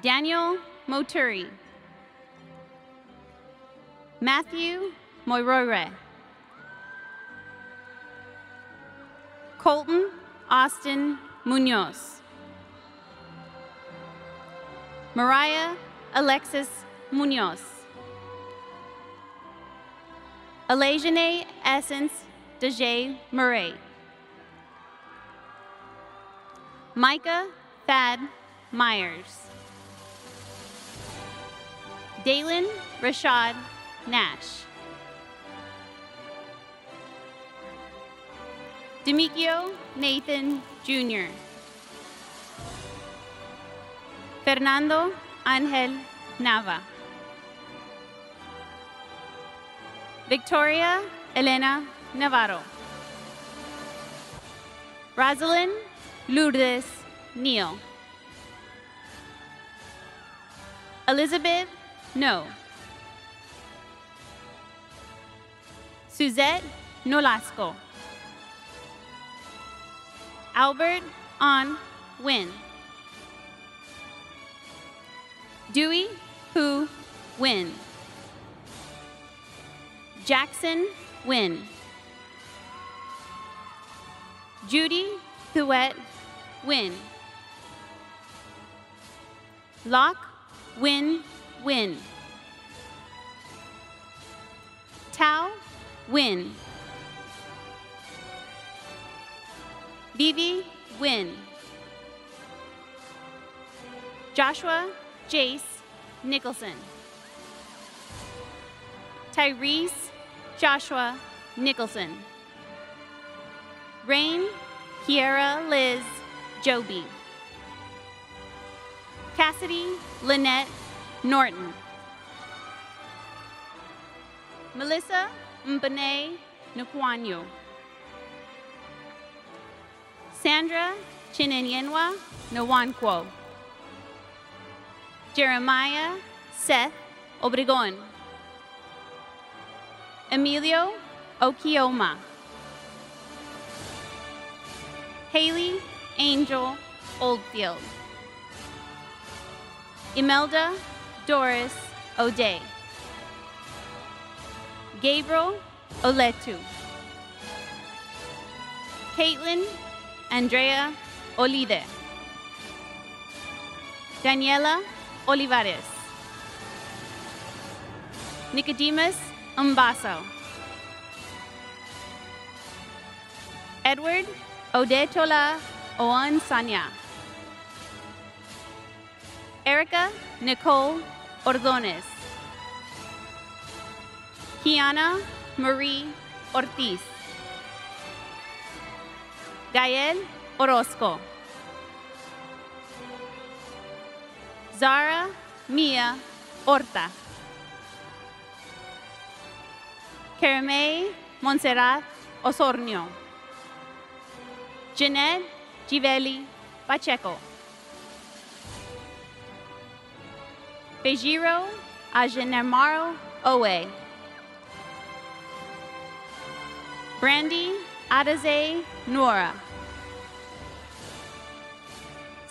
Daniel Moturi. Matthew Moirore. Colton Austin Munoz. Mariah Alexis Munoz. Alejane Essence Deja Murray. Micah Thad Myers. Dalen Rashad Nash. Demikio Nathan Jr. Fernando Angel Nava. Victoria Elena Navarro. Rosalind Lourdes Neal. Elizabeth No. Suzette Nolasco. Albert On Nguyen. Dewey Who Nguyen. Jackson Nguyen. Judy Thuet Nguyen. Locke Win Nguyen. Tao Nguyen. Vivi Nguyen. Joshua Jace Nicholson. Tyrese Joshua Nicholson. Rain Kiera Liz Joby. Cassidy Lynette Norton. Melissa Mbane Nkwanyo. Sandra Chinenyenwa Nwankwo. Jeremiah Seth Obregon. Emilio Okioma. Haley Angel Oldfield. Imelda Doris O'Day. Gabriel Oletu. Caitlin Andrea Olide. Daniela Olivares. Nicodemus Umbaso. Edward Odetola Oan Sanya. Erica Nicole Ordonez. Kiana Marie Ortiz. Gael Orozco. Zara Mia Horta. Kermay Montserrat Osornio. Jeanette Givelli Pacheco. Bejiro Ajenemaro Owe. Brandy Adaze Nora.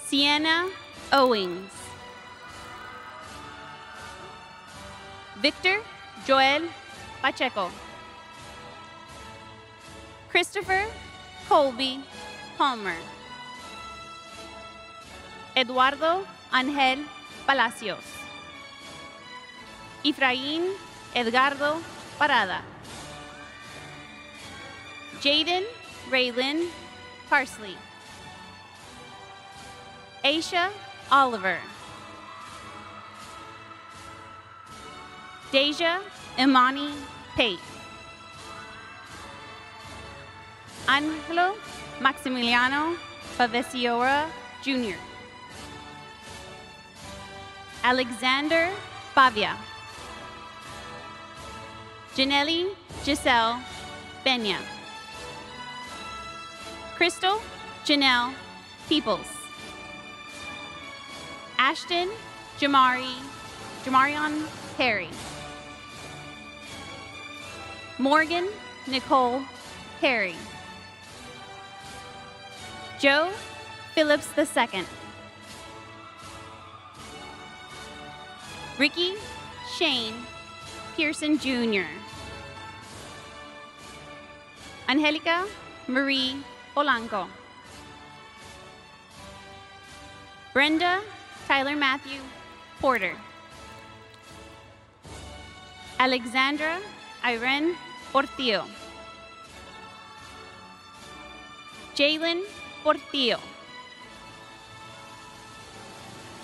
Sienna Owings. Victor Joel Pacheco. Christopher Colby Palmer. Eduardo Angel Palacios. Efraín Edgardo Parada. Jaden Raylan Parsley. Aisha Oliver. Deja Imani Pate. Angelo Maximiliano Pavesiora Jr. Alexander Pavia. Janelli Giselle Benya. Crystal Janelle Peoples. Ashton Jamari Jamarion Perry. Morgan Nicole Perry. Joe Phillips II. Ricky Shane Pearson Jr. Angelica Marie Polanco. Brenda Tyler Matthew Porter. Alexandra Irene Portillo. Jalen Portillo.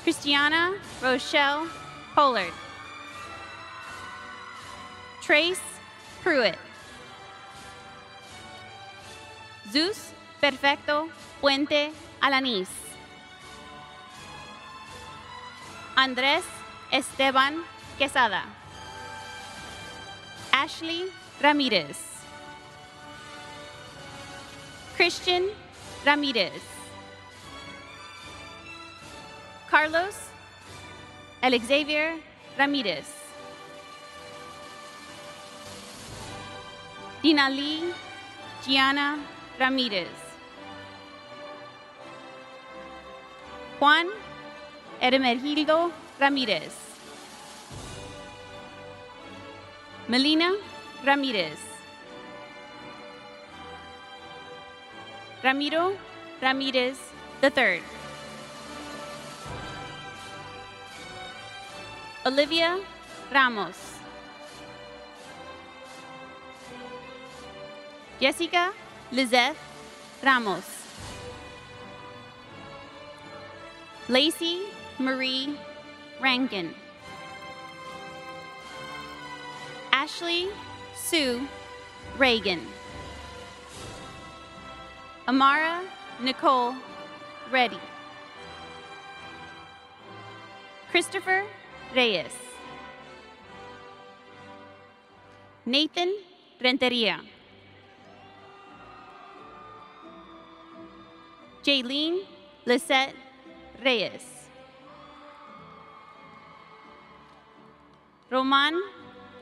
Christiana Rochelle Pollard. Trace Pruitt. Zeus Perfecto Puente Alanis. Andrés Esteban Quesada. Ashley Ramirez. Christian Ramirez. Carlos Alexavier Ramirez. Dinali Gianna Ramirez. Juan Hermenegildo Ramirez. Melina Ramirez. Ramiro Ramirez III. Olivia Ramos. Jessica Lizeth Ramos. Lacey Marie Rankin. Ashley Sue Reagan. Amara Nicole Reddy. Christopher Reyes. Nathan Renteria. Jaylene Lisette Reyes. Roman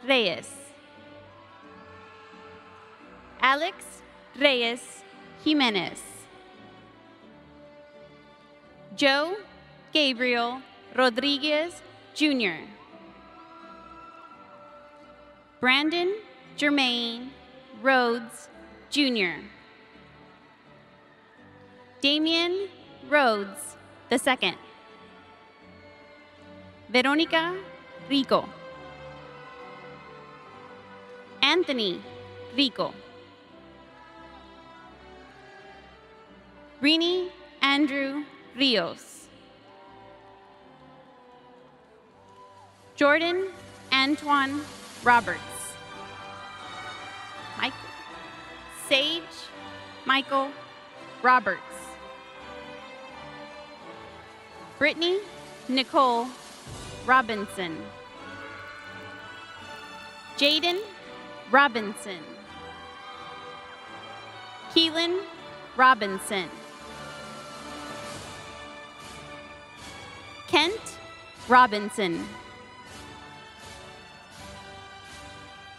Reyes. Alex Reyes Jimenez. Joe Gabriel Rodriguez Jr. Brandon Jermaine Rhodes Jr. Damian Rhodes II. Veronica Rico. Anthony Rico. Rini Andrew Rios. Jordan Antoine Roberts. Michael. Sage Michael Roberts. Brittany Nicole Robinson. Jaden Robinson. Keelan Robinson. Kent Robinson.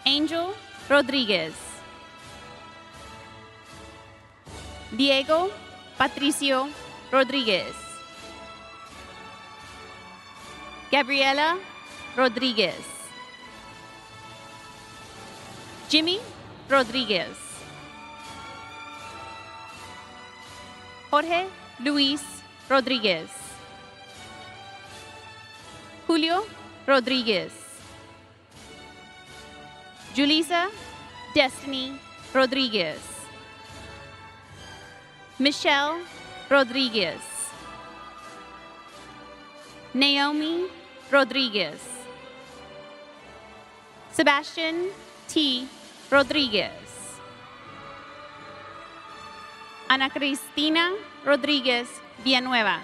Angel Rodriguez. Diego Patricio Rodriguez. Gabriela Rodriguez. Jimmy Rodriguez. Jorge Luis Rodriguez. Julio Rodriguez. Julisa Destiny Rodriguez. Michelle Rodriguez. Naomi Rodriguez. Sebastian T. Rodriguez. Ana Cristina Rodriguez Villanueva.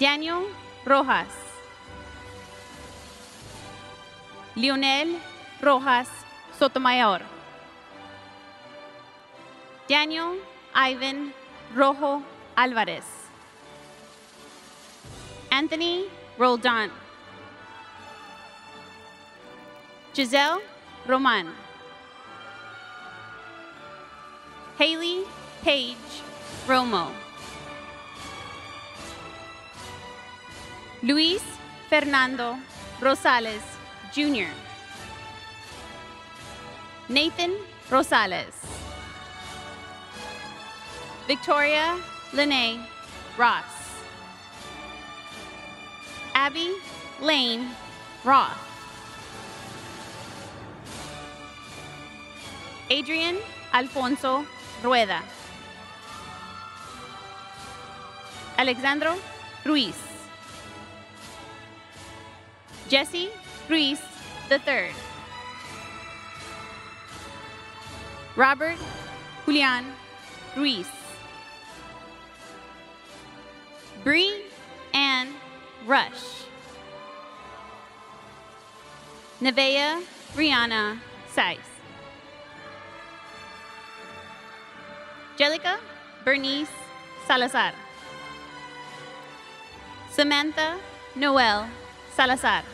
Daniel Rojas. Lionel Rojas Sotomayor. Daniel Ivan Rojo Alvarez. Anthony Roldan. Giselle Roman. Haley Page Romo. Luis Fernando Rosales Jr. Nathan Rosales. Victoria Lene Ross. Abby Lane Roth. Adrian Alfonso Rueda. Alexandro Ruiz. Jesse Ruiz III. Robert Julian Ruiz. Bree Rush. Nevea Rihanna Seiss. Jelica Bernice Salazar. Samantha Noel Salazar.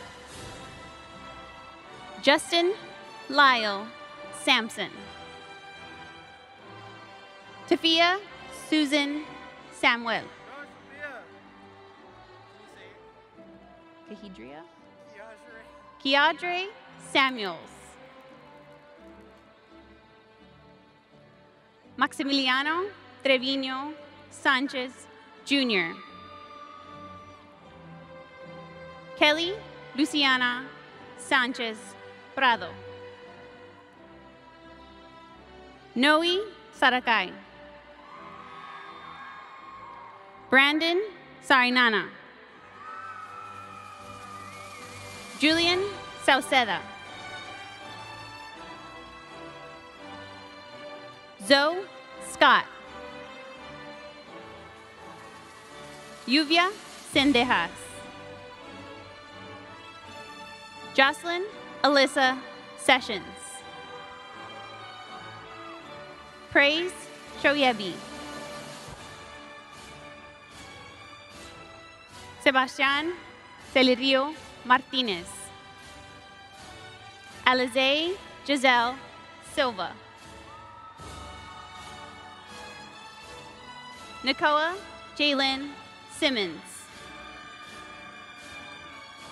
Justin Lyle Sampson. Tafia Susan Samuel. Kahidria? Kiadre Samuels. Maximiliano Trevino Sanchez Jr. Kelly Luciana Sanchez Prado. Noe Sarakai. Brandon Sarinana. Julian Sauceda. Zoe Scott. Yuvia Sendejas. Jocelyn Alyssa Sessions. Praise Shoyebi. Sebastian Celerio Martinez. Alize Giselle Silva. Nakoa Jalen Simmons.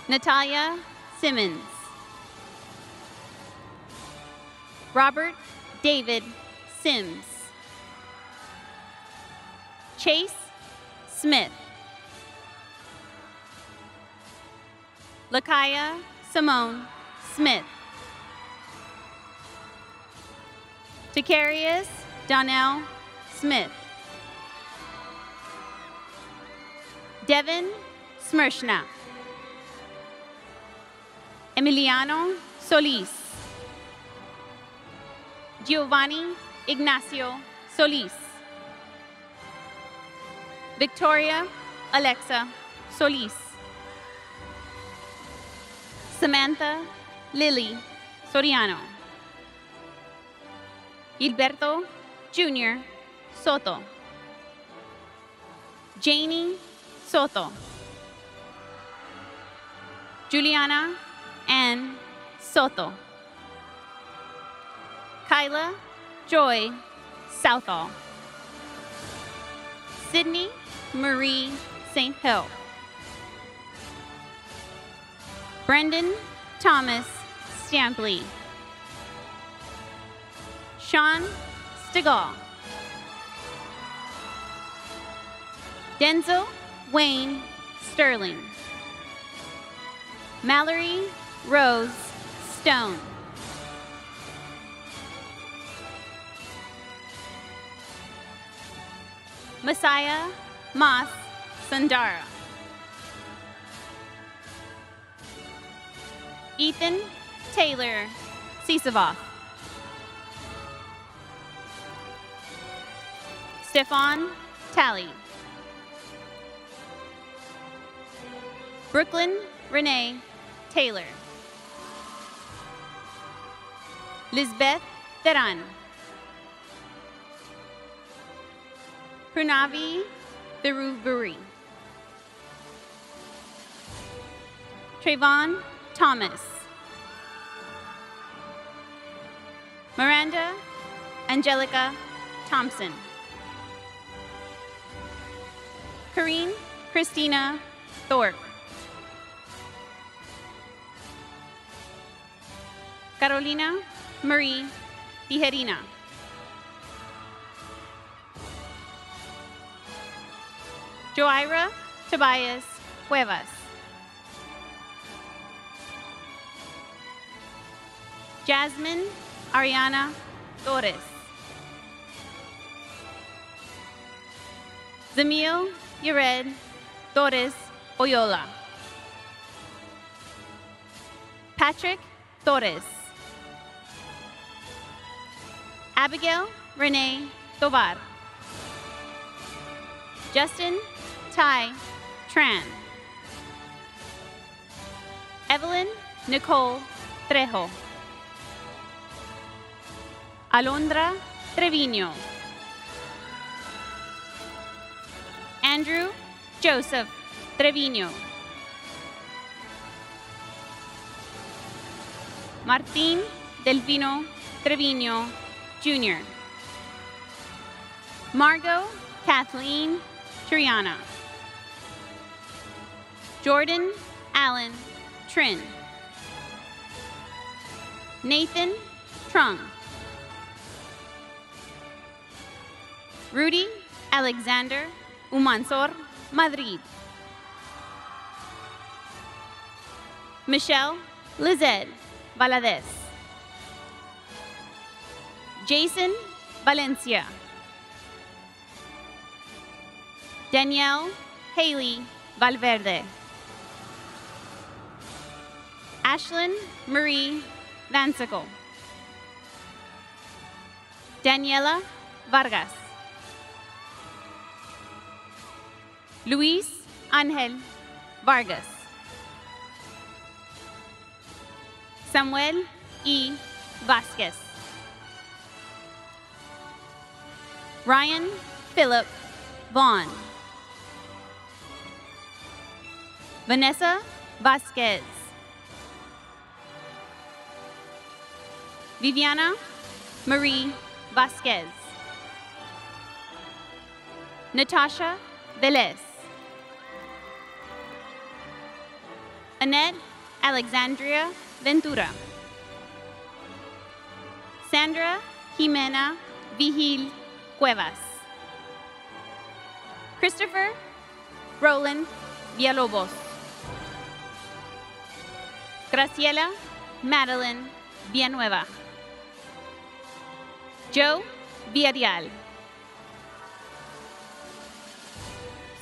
Natalia Simmons. Robert David Sims. Chase Smith. Lakaya Simone Smith. Takarius Donnell Smith. Devin Smirshna. Emiliano Solis. Giovanni Ignacio Solis. Victoria Alexa Solis. Samantha Lily Soriano. Gilberto Jr. Soto. Janie Soto. Juliana Ann Soto. Kyla Joy Southall. Sydney Marie St. Hill. Brendan Thomas Stampley. Sean Stegall. Denzel Wayne Sterling. Mallory Rose Stone. Messiah Mas Sandara. Ethan Taylor Sisavoff. Stefan Talley. Brooklyn Renee Taylor. Lisbeth Teran. Pranavi Thiruvuri. Trayvon Thomas. Miranda Angelica Thompson. Kareen Christina Thorpe. Carolina Marie Tijerina. Joira Tobias Cuevas. Jasmine Ariana Torres. Zamil Yared Torres Oyola. Patrick Torres. Abigail Renee Tovar. Justin Ty Tran. Evelyn Nicole Trejo. Alondra Trevino. Andrew Joseph Trevino. Martín Delfino Trevino Jr. Margot Kathleen Triana. Jordan Allen Trin. Nathan Trung. Rudy Alexander Umansor Madrid. Michelle Lizette Valadez. Jason Valencia. Danielle Haley Valverde. Ashlyn Marie Vansicle. Daniela Vargas. Luis Angel Vargas. Samuel E. Vasquez. Ryan Philip Vaughn. Vanessa Vasquez. Viviana Marie Vasquez. Natasha Velez. Annette Alexandria Ventura. Sandra Jimena Vigil Cuevas. Christopher Roland Villalobos. Graciela Madeline Villanueva. Joe Villarreal.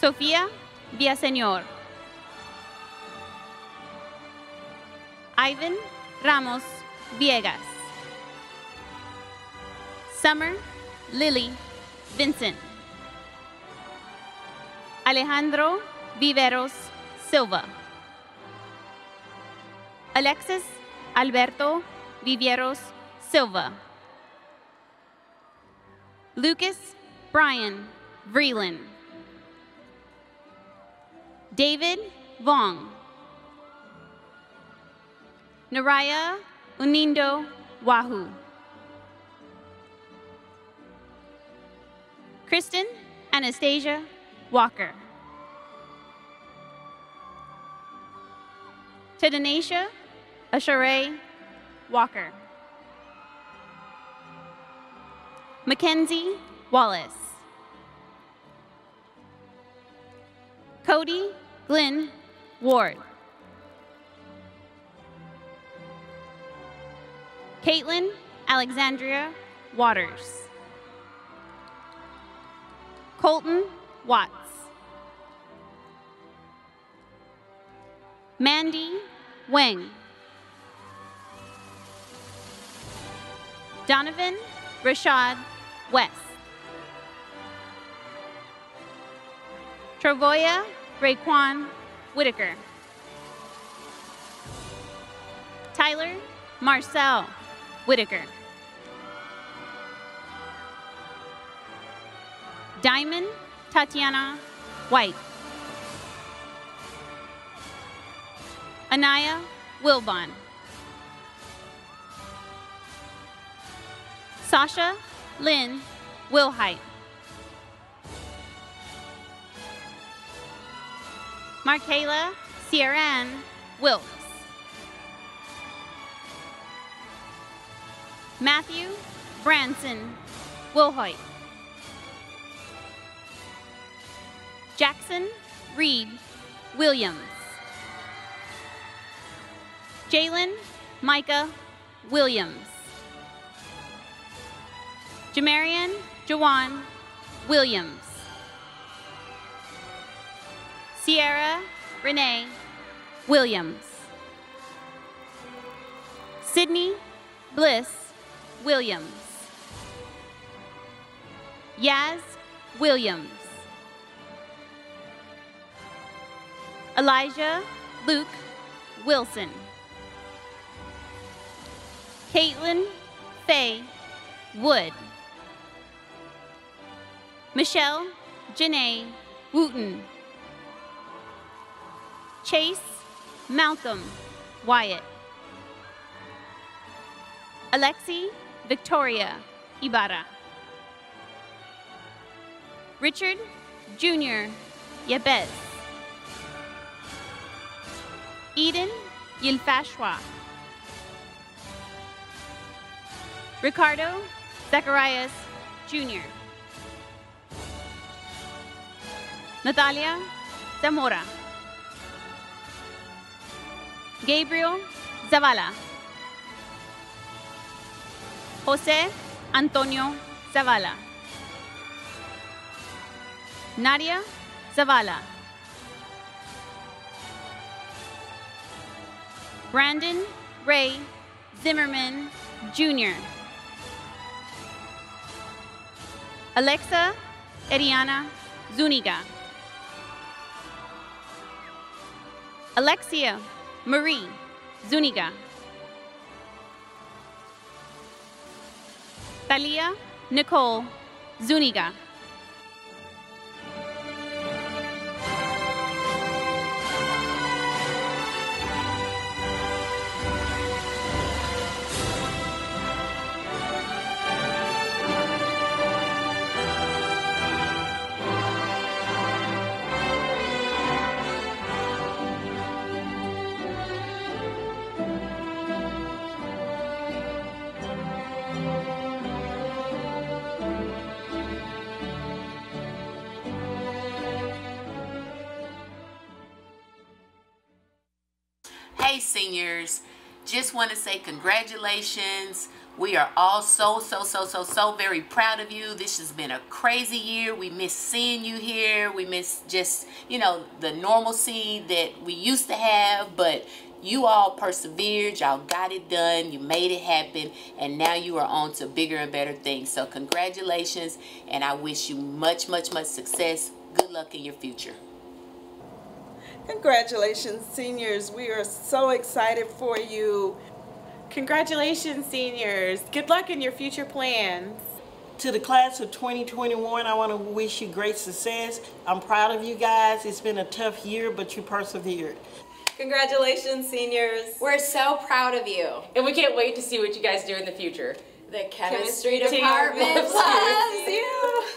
Sofía Villaseñor. Ivan Ramos Viegas. Summer Lily Vincent. Alejandro Viveros Silva. Alexis Alberto Vivieros Silva. Lucas Brian Vreeland. David Vong. Naraya Unindo Wahoo. Kristen Anastasia Walker. Tadanasia Asharay Walker. Mackenzie Wallace. Cody Glenn Ward. Caitlin Alexandria Waters. Colton Watts. Mandy Wang. Donovan Rashad West. Travoya Raekwon Whitaker. Tyler Marcel Whitaker. Diamond Tatiana White. Anaya Wilbon. Sasha Lynn Wilhite. Markayla Sierran Wilkes. Matthew Branson Wilhoit. Jackson Reed Williams. Jalen Micah Williams. Jamarian Jawan Williams. Sierra Renee Williams. Sydney Bliss Williams. Yaz Williams. Elijah Luke Wilson. Caitlin Faye Wood. Michelle Janae Wooten. Chase Malcolm Wyatt. Alexi Victoria Ibarra. Richard Jr. Yabez. Eden Yilfashwa. Ricardo Zacharias Jr. Natalia Zamora. Gabriel Zavala. Jose Antonio Zavala. Nadia Zavala. Brandon Ray Zimmerman Jr. Alexa Eriana Zuniga. Alexia Marie Zuniga. Thalia Nicole Zuniga. Seniors. Just want to say congratulations. We are all so, so, so, so, so very proud of you. This has been a crazy year. We miss seeing you here. We miss just, you know, the normalcy that we used to have. But You all persevered, y'all got it done, you made it happen, and now you are on to bigger and better things. So congratulations, and I wish you much, much, much success. Good luck in your future. Congratulations, seniors. We are so excited for you. Congratulations, seniors. Good luck in your future plans. To the class of 2021, I want to wish you great success. I'm proud of you guys. It's been a tough year, but you persevered. Congratulations, seniors. We're so proud of you. And we can't wait to see what you guys do in the future. The chemistry, Chemistry department loves loves you. you.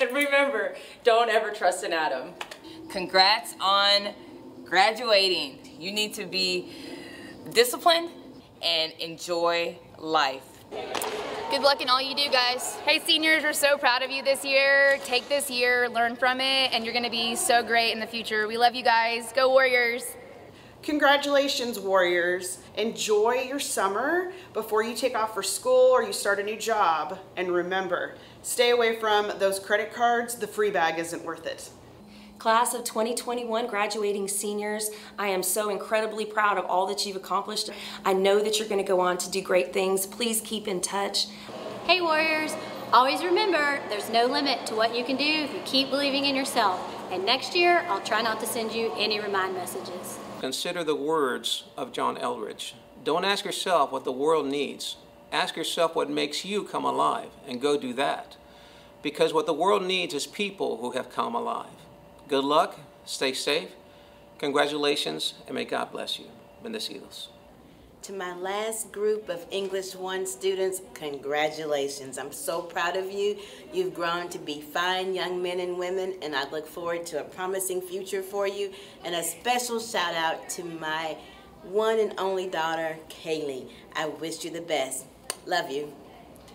And remember, don't ever trust an atom. Congrats on graduating. You need to be disciplined and enjoy life. Good luck in all you do, guys. Hey, seniors, we're so proud of you this year. Take this year, learn from it, and you're going to be so great in the future. We love you guys. Go Warriors. Congratulations, Warriors. Enjoy your summer before you take off for school or you start a new job. And remember, stay away from those credit cards. The free bag isn't worth it. Class of 2021 graduating seniors, I am so incredibly proud of all that you've accomplished. I know that you're going to go on to do great things. Please keep in touch. Hey Warriors, always remember there's no limit to what you can do if you keep believing in yourself. And next year, I'll try not to send you any remind messages. Consider the words of John Eldredge. Don't ask yourself what the world needs. Ask yourself what makes you come alive and go do that. Because what the world needs is people who have come alive. Good luck, stay safe, congratulations, and may God bless you. Bendecidos. To my last group of English 1 students, congratulations. I'm so proud of you. You've grown to be fine young men and women, and I look forward to a promising future for you. And a special shout out to my one and only daughter, Kaylee. I wish you the best. Love you.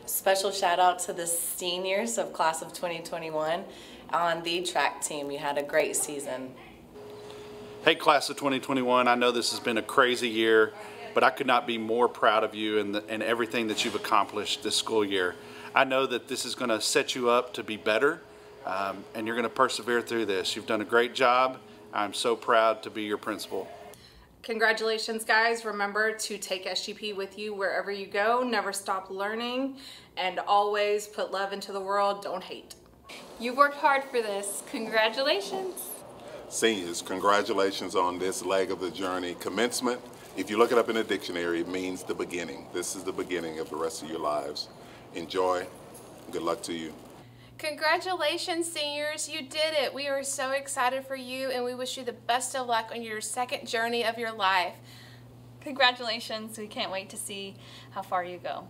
Special shout out to the seniors of class of 2021 on the track team. You had a great season. Hey, class of 2021, I know this has been a crazy year, but I could not be more proud of you and, the, and everything that you've accomplished this school year. I know that this is going to set you up to be better, um, and you're going to persevere through this. You've done a great job. I'm so proud to be your principal. Congratulations, guys. Remember to take SGP with you wherever you go. Never stop learning, and always put love into the world. Don't hate. You worked hard for this. Congratulations. Seniors, congratulations on this leg of the journey. Commencement, if you look it up in a dictionary, it means the beginning. This is the beginning of the rest of your lives. Enjoy. Good luck to you. Congratulations, seniors. You did it. We are so excited for you and we wish you the best of luck on your second journey of your life. Congratulations. We can't wait to see how far you go.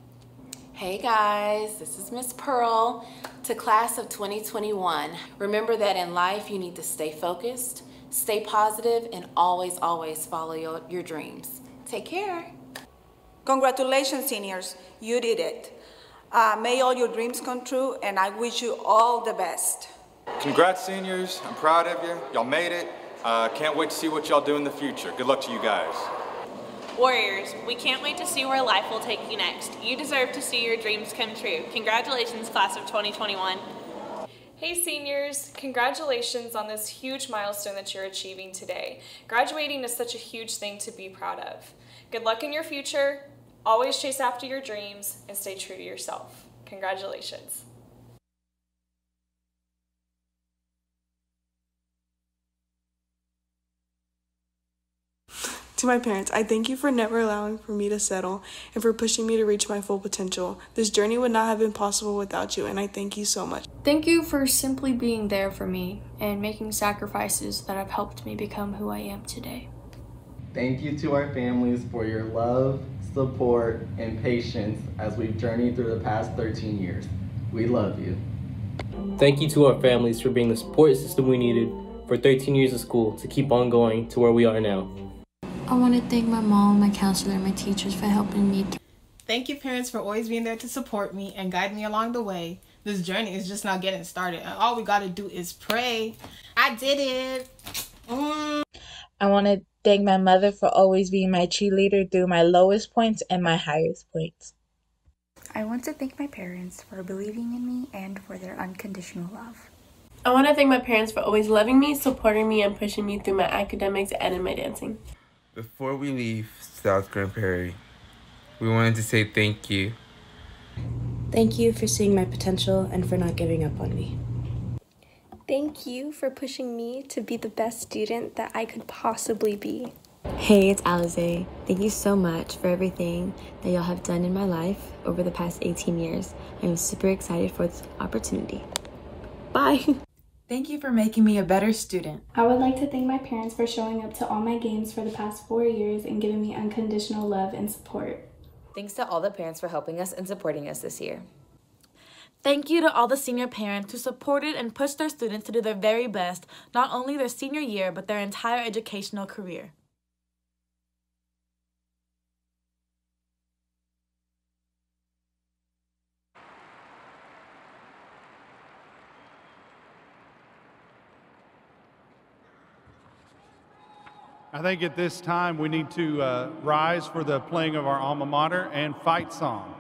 Hey guys, this is Miss Pearl to class of 2021. Remember that in life you need to stay focused, stay positive, and always, always follow your, your dreams. Take care. Congratulations, seniors. You did it. Uh, may all your dreams come true, and I wish you all the best. Congrats, seniors. I'm proud of you. Y'all made it. Uh, can't wait to see what y'all do in the future. Good luck to you guys. Warriors, we can't wait to see where life will take you next. You deserve to see your dreams come true. Congratulations, class of 2021. Hey seniors, congratulations on this huge milestone that you're achieving today. Graduating is such a huge thing to be proud of. Good luck in your future, always chase after your dreams, and stay true to yourself. Congratulations. To my parents, I thank you for never allowing for me to settle and for pushing me to reach my full potential. This journey would not have been possible without you, and I thank you so much. Thank you for simply being there for me and making sacrifices that have helped me become who I am today. Thank you to our families for your love, support, and patience as we've journeyed through the past 13 years. We love you. Thank you to our families for being the support system we needed for 13 years of school to keep on going to where we are now. I want to thank my mom, my counselor, and my teachers for helping me. Thank you, parents, for always being there to support me and guide me along the way. This journey is just now getting started, and all we got to do is pray. I did it. Mm. I want to thank my mother for always being my cheerleader through my lowest points and my highest points. I want to thank my parents for believing in me and for their unconditional love. I want to thank my parents for always loving me, supporting me, and pushing me through my academics and in my dancing. Before we leave South Grand Prairie, we wanted to say thank you. Thank you for seeing my potential and for not giving up on me. Thank you for pushing me to be the best student that I could possibly be. Hey, it's Alize. Thank you so much for everything that y'all have done in my life over the past 18 years. I'm super excited for this opportunity. Bye. Thank you for making me a better student. I would like to thank my parents for showing up to all my games for the past four years and giving me unconditional love and support. Thanks to all the parents for helping us and supporting us this year. Thank you to all the senior parents who supported and pushed their students to do their very best, not only their senior year, but their entire educational career. I think at this time we need to uh, rise for the playing of our alma mater and fight song.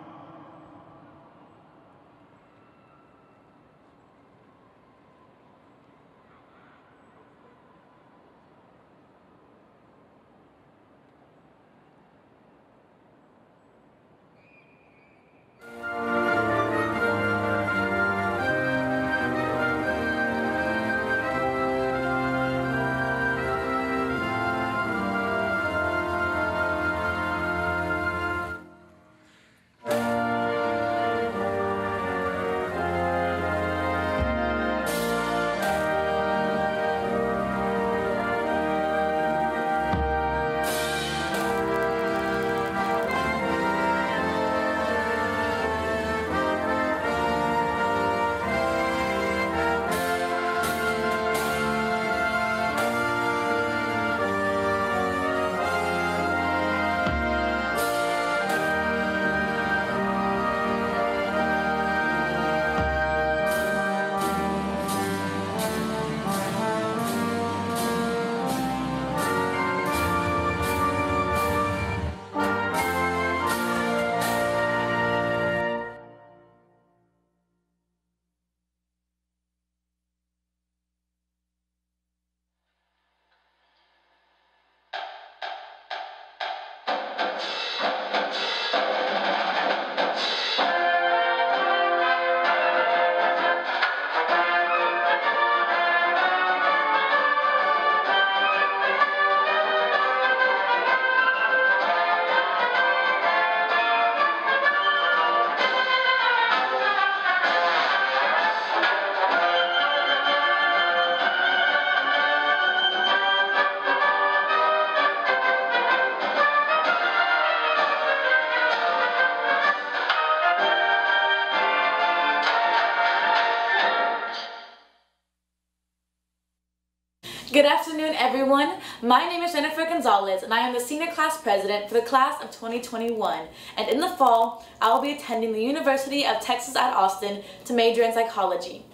Jennifer Gonzalez, and I am the Senior Class President for the Class of 2021. And in the fall, I will be attending the University of Texas at Austin to major in psychology.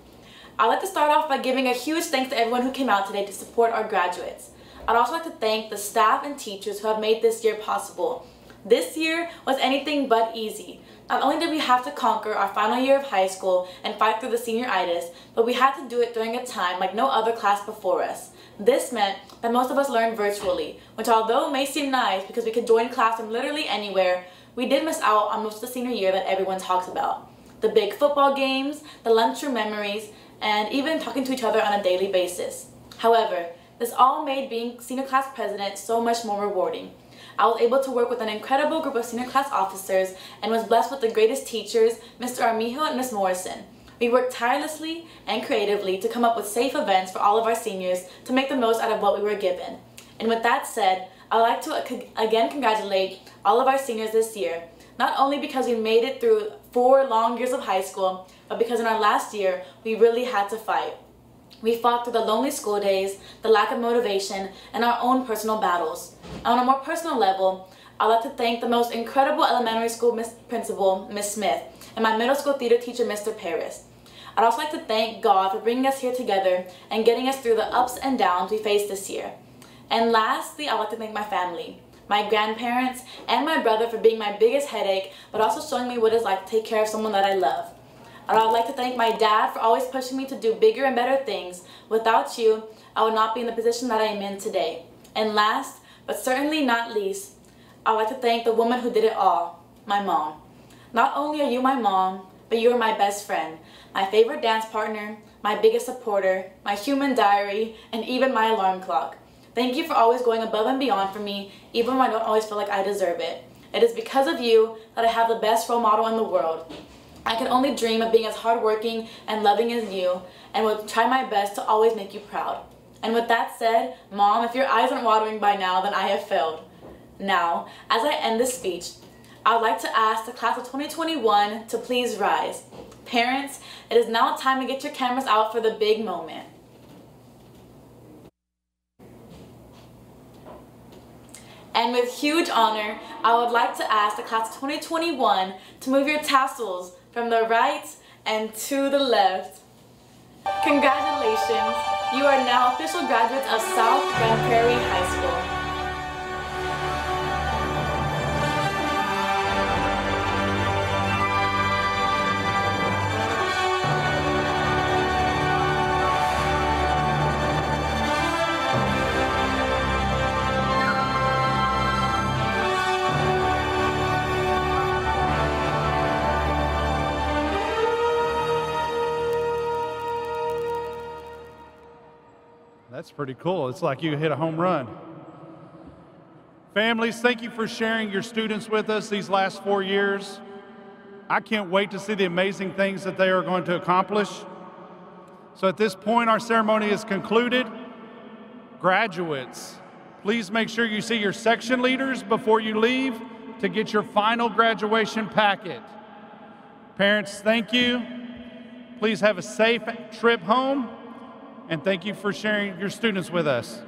I'd like to start off by giving a huge thanks to everyone who came out today to support our graduates. I'd also like to thank the staff and teachers who have made this year possible. This year was anything but easy. Not only did we have to conquer our final year of high school and fight through the senioritis, but we had to do it during a time like no other class before us. This meant that most of us learned virtually, which although may seem nice because we could join class from literally anywhere, we did miss out on most of the senior year that everyone talks about. The big football games, the lunchroom memories, and even talking to each other on a daily basis. However, this all made being senior class president so much more rewarding. I was able to work with an incredible group of senior class officers and was blessed with the greatest teachers, Mr. Armijo and Ms. Morrison. We worked tirelessly and creatively to come up with safe events for all of our seniors to make the most out of what we were given. And with that said, I'd like to again congratulate all of our seniors this year, not only because we made it through four long years of high school, but because in our last year, we really had to fight. We fought through the lonely school days, the lack of motivation, and our own personal battles. On a more personal level, I'd like to thank the most incredible elementary school principal, Miss Smith, and my middle school theater teacher, Mr. Paris. I'd also like to thank God for bringing us here together and getting us through the ups and downs we faced this year. And lastly, I'd like to thank my family, my grandparents, and my brother for being my biggest headache, but also showing me what it's like to take care of someone that I love. And I'd like to thank my dad for always pushing me to do bigger and better things. Without you, I would not be in the position that I am in today. And last, But certainly not least, I would like to thank the woman who did it all, my mom. Not only are you my mom, but you are my best friend, my favorite dance partner, my biggest supporter, my human diary, and even my alarm clock. Thank you for always going above and beyond for me, even when I don't always feel like I deserve it. It is because of you that I have the best role model in the world. I can only dream of being as hardworking and loving as you, and will try my best to always make you proud. And with that said, Mom, if your eyes aren't watering by now, then I have failed. Now, as I end this speech, I would like to ask the class of 2021 to please rise. Parents, it is now time to get your cameras out for the big moment. And with huge honor, I would like to ask the class of 2021 to move your tassels from the right and to the left. Congratulations, you are now official graduates of South Grand Prairie High School. That's pretty cool. It's like you hit a home run. Families, thank you for sharing your students with us these last four years. I can't wait to see the amazing things that they are going to accomplish. So at this point, our ceremony is concluded. Graduates, please make sure you see your section leaders before you leave to get your final graduation packet. Parents, thank you. Please have a safe trip home and thank you for sharing your students with us.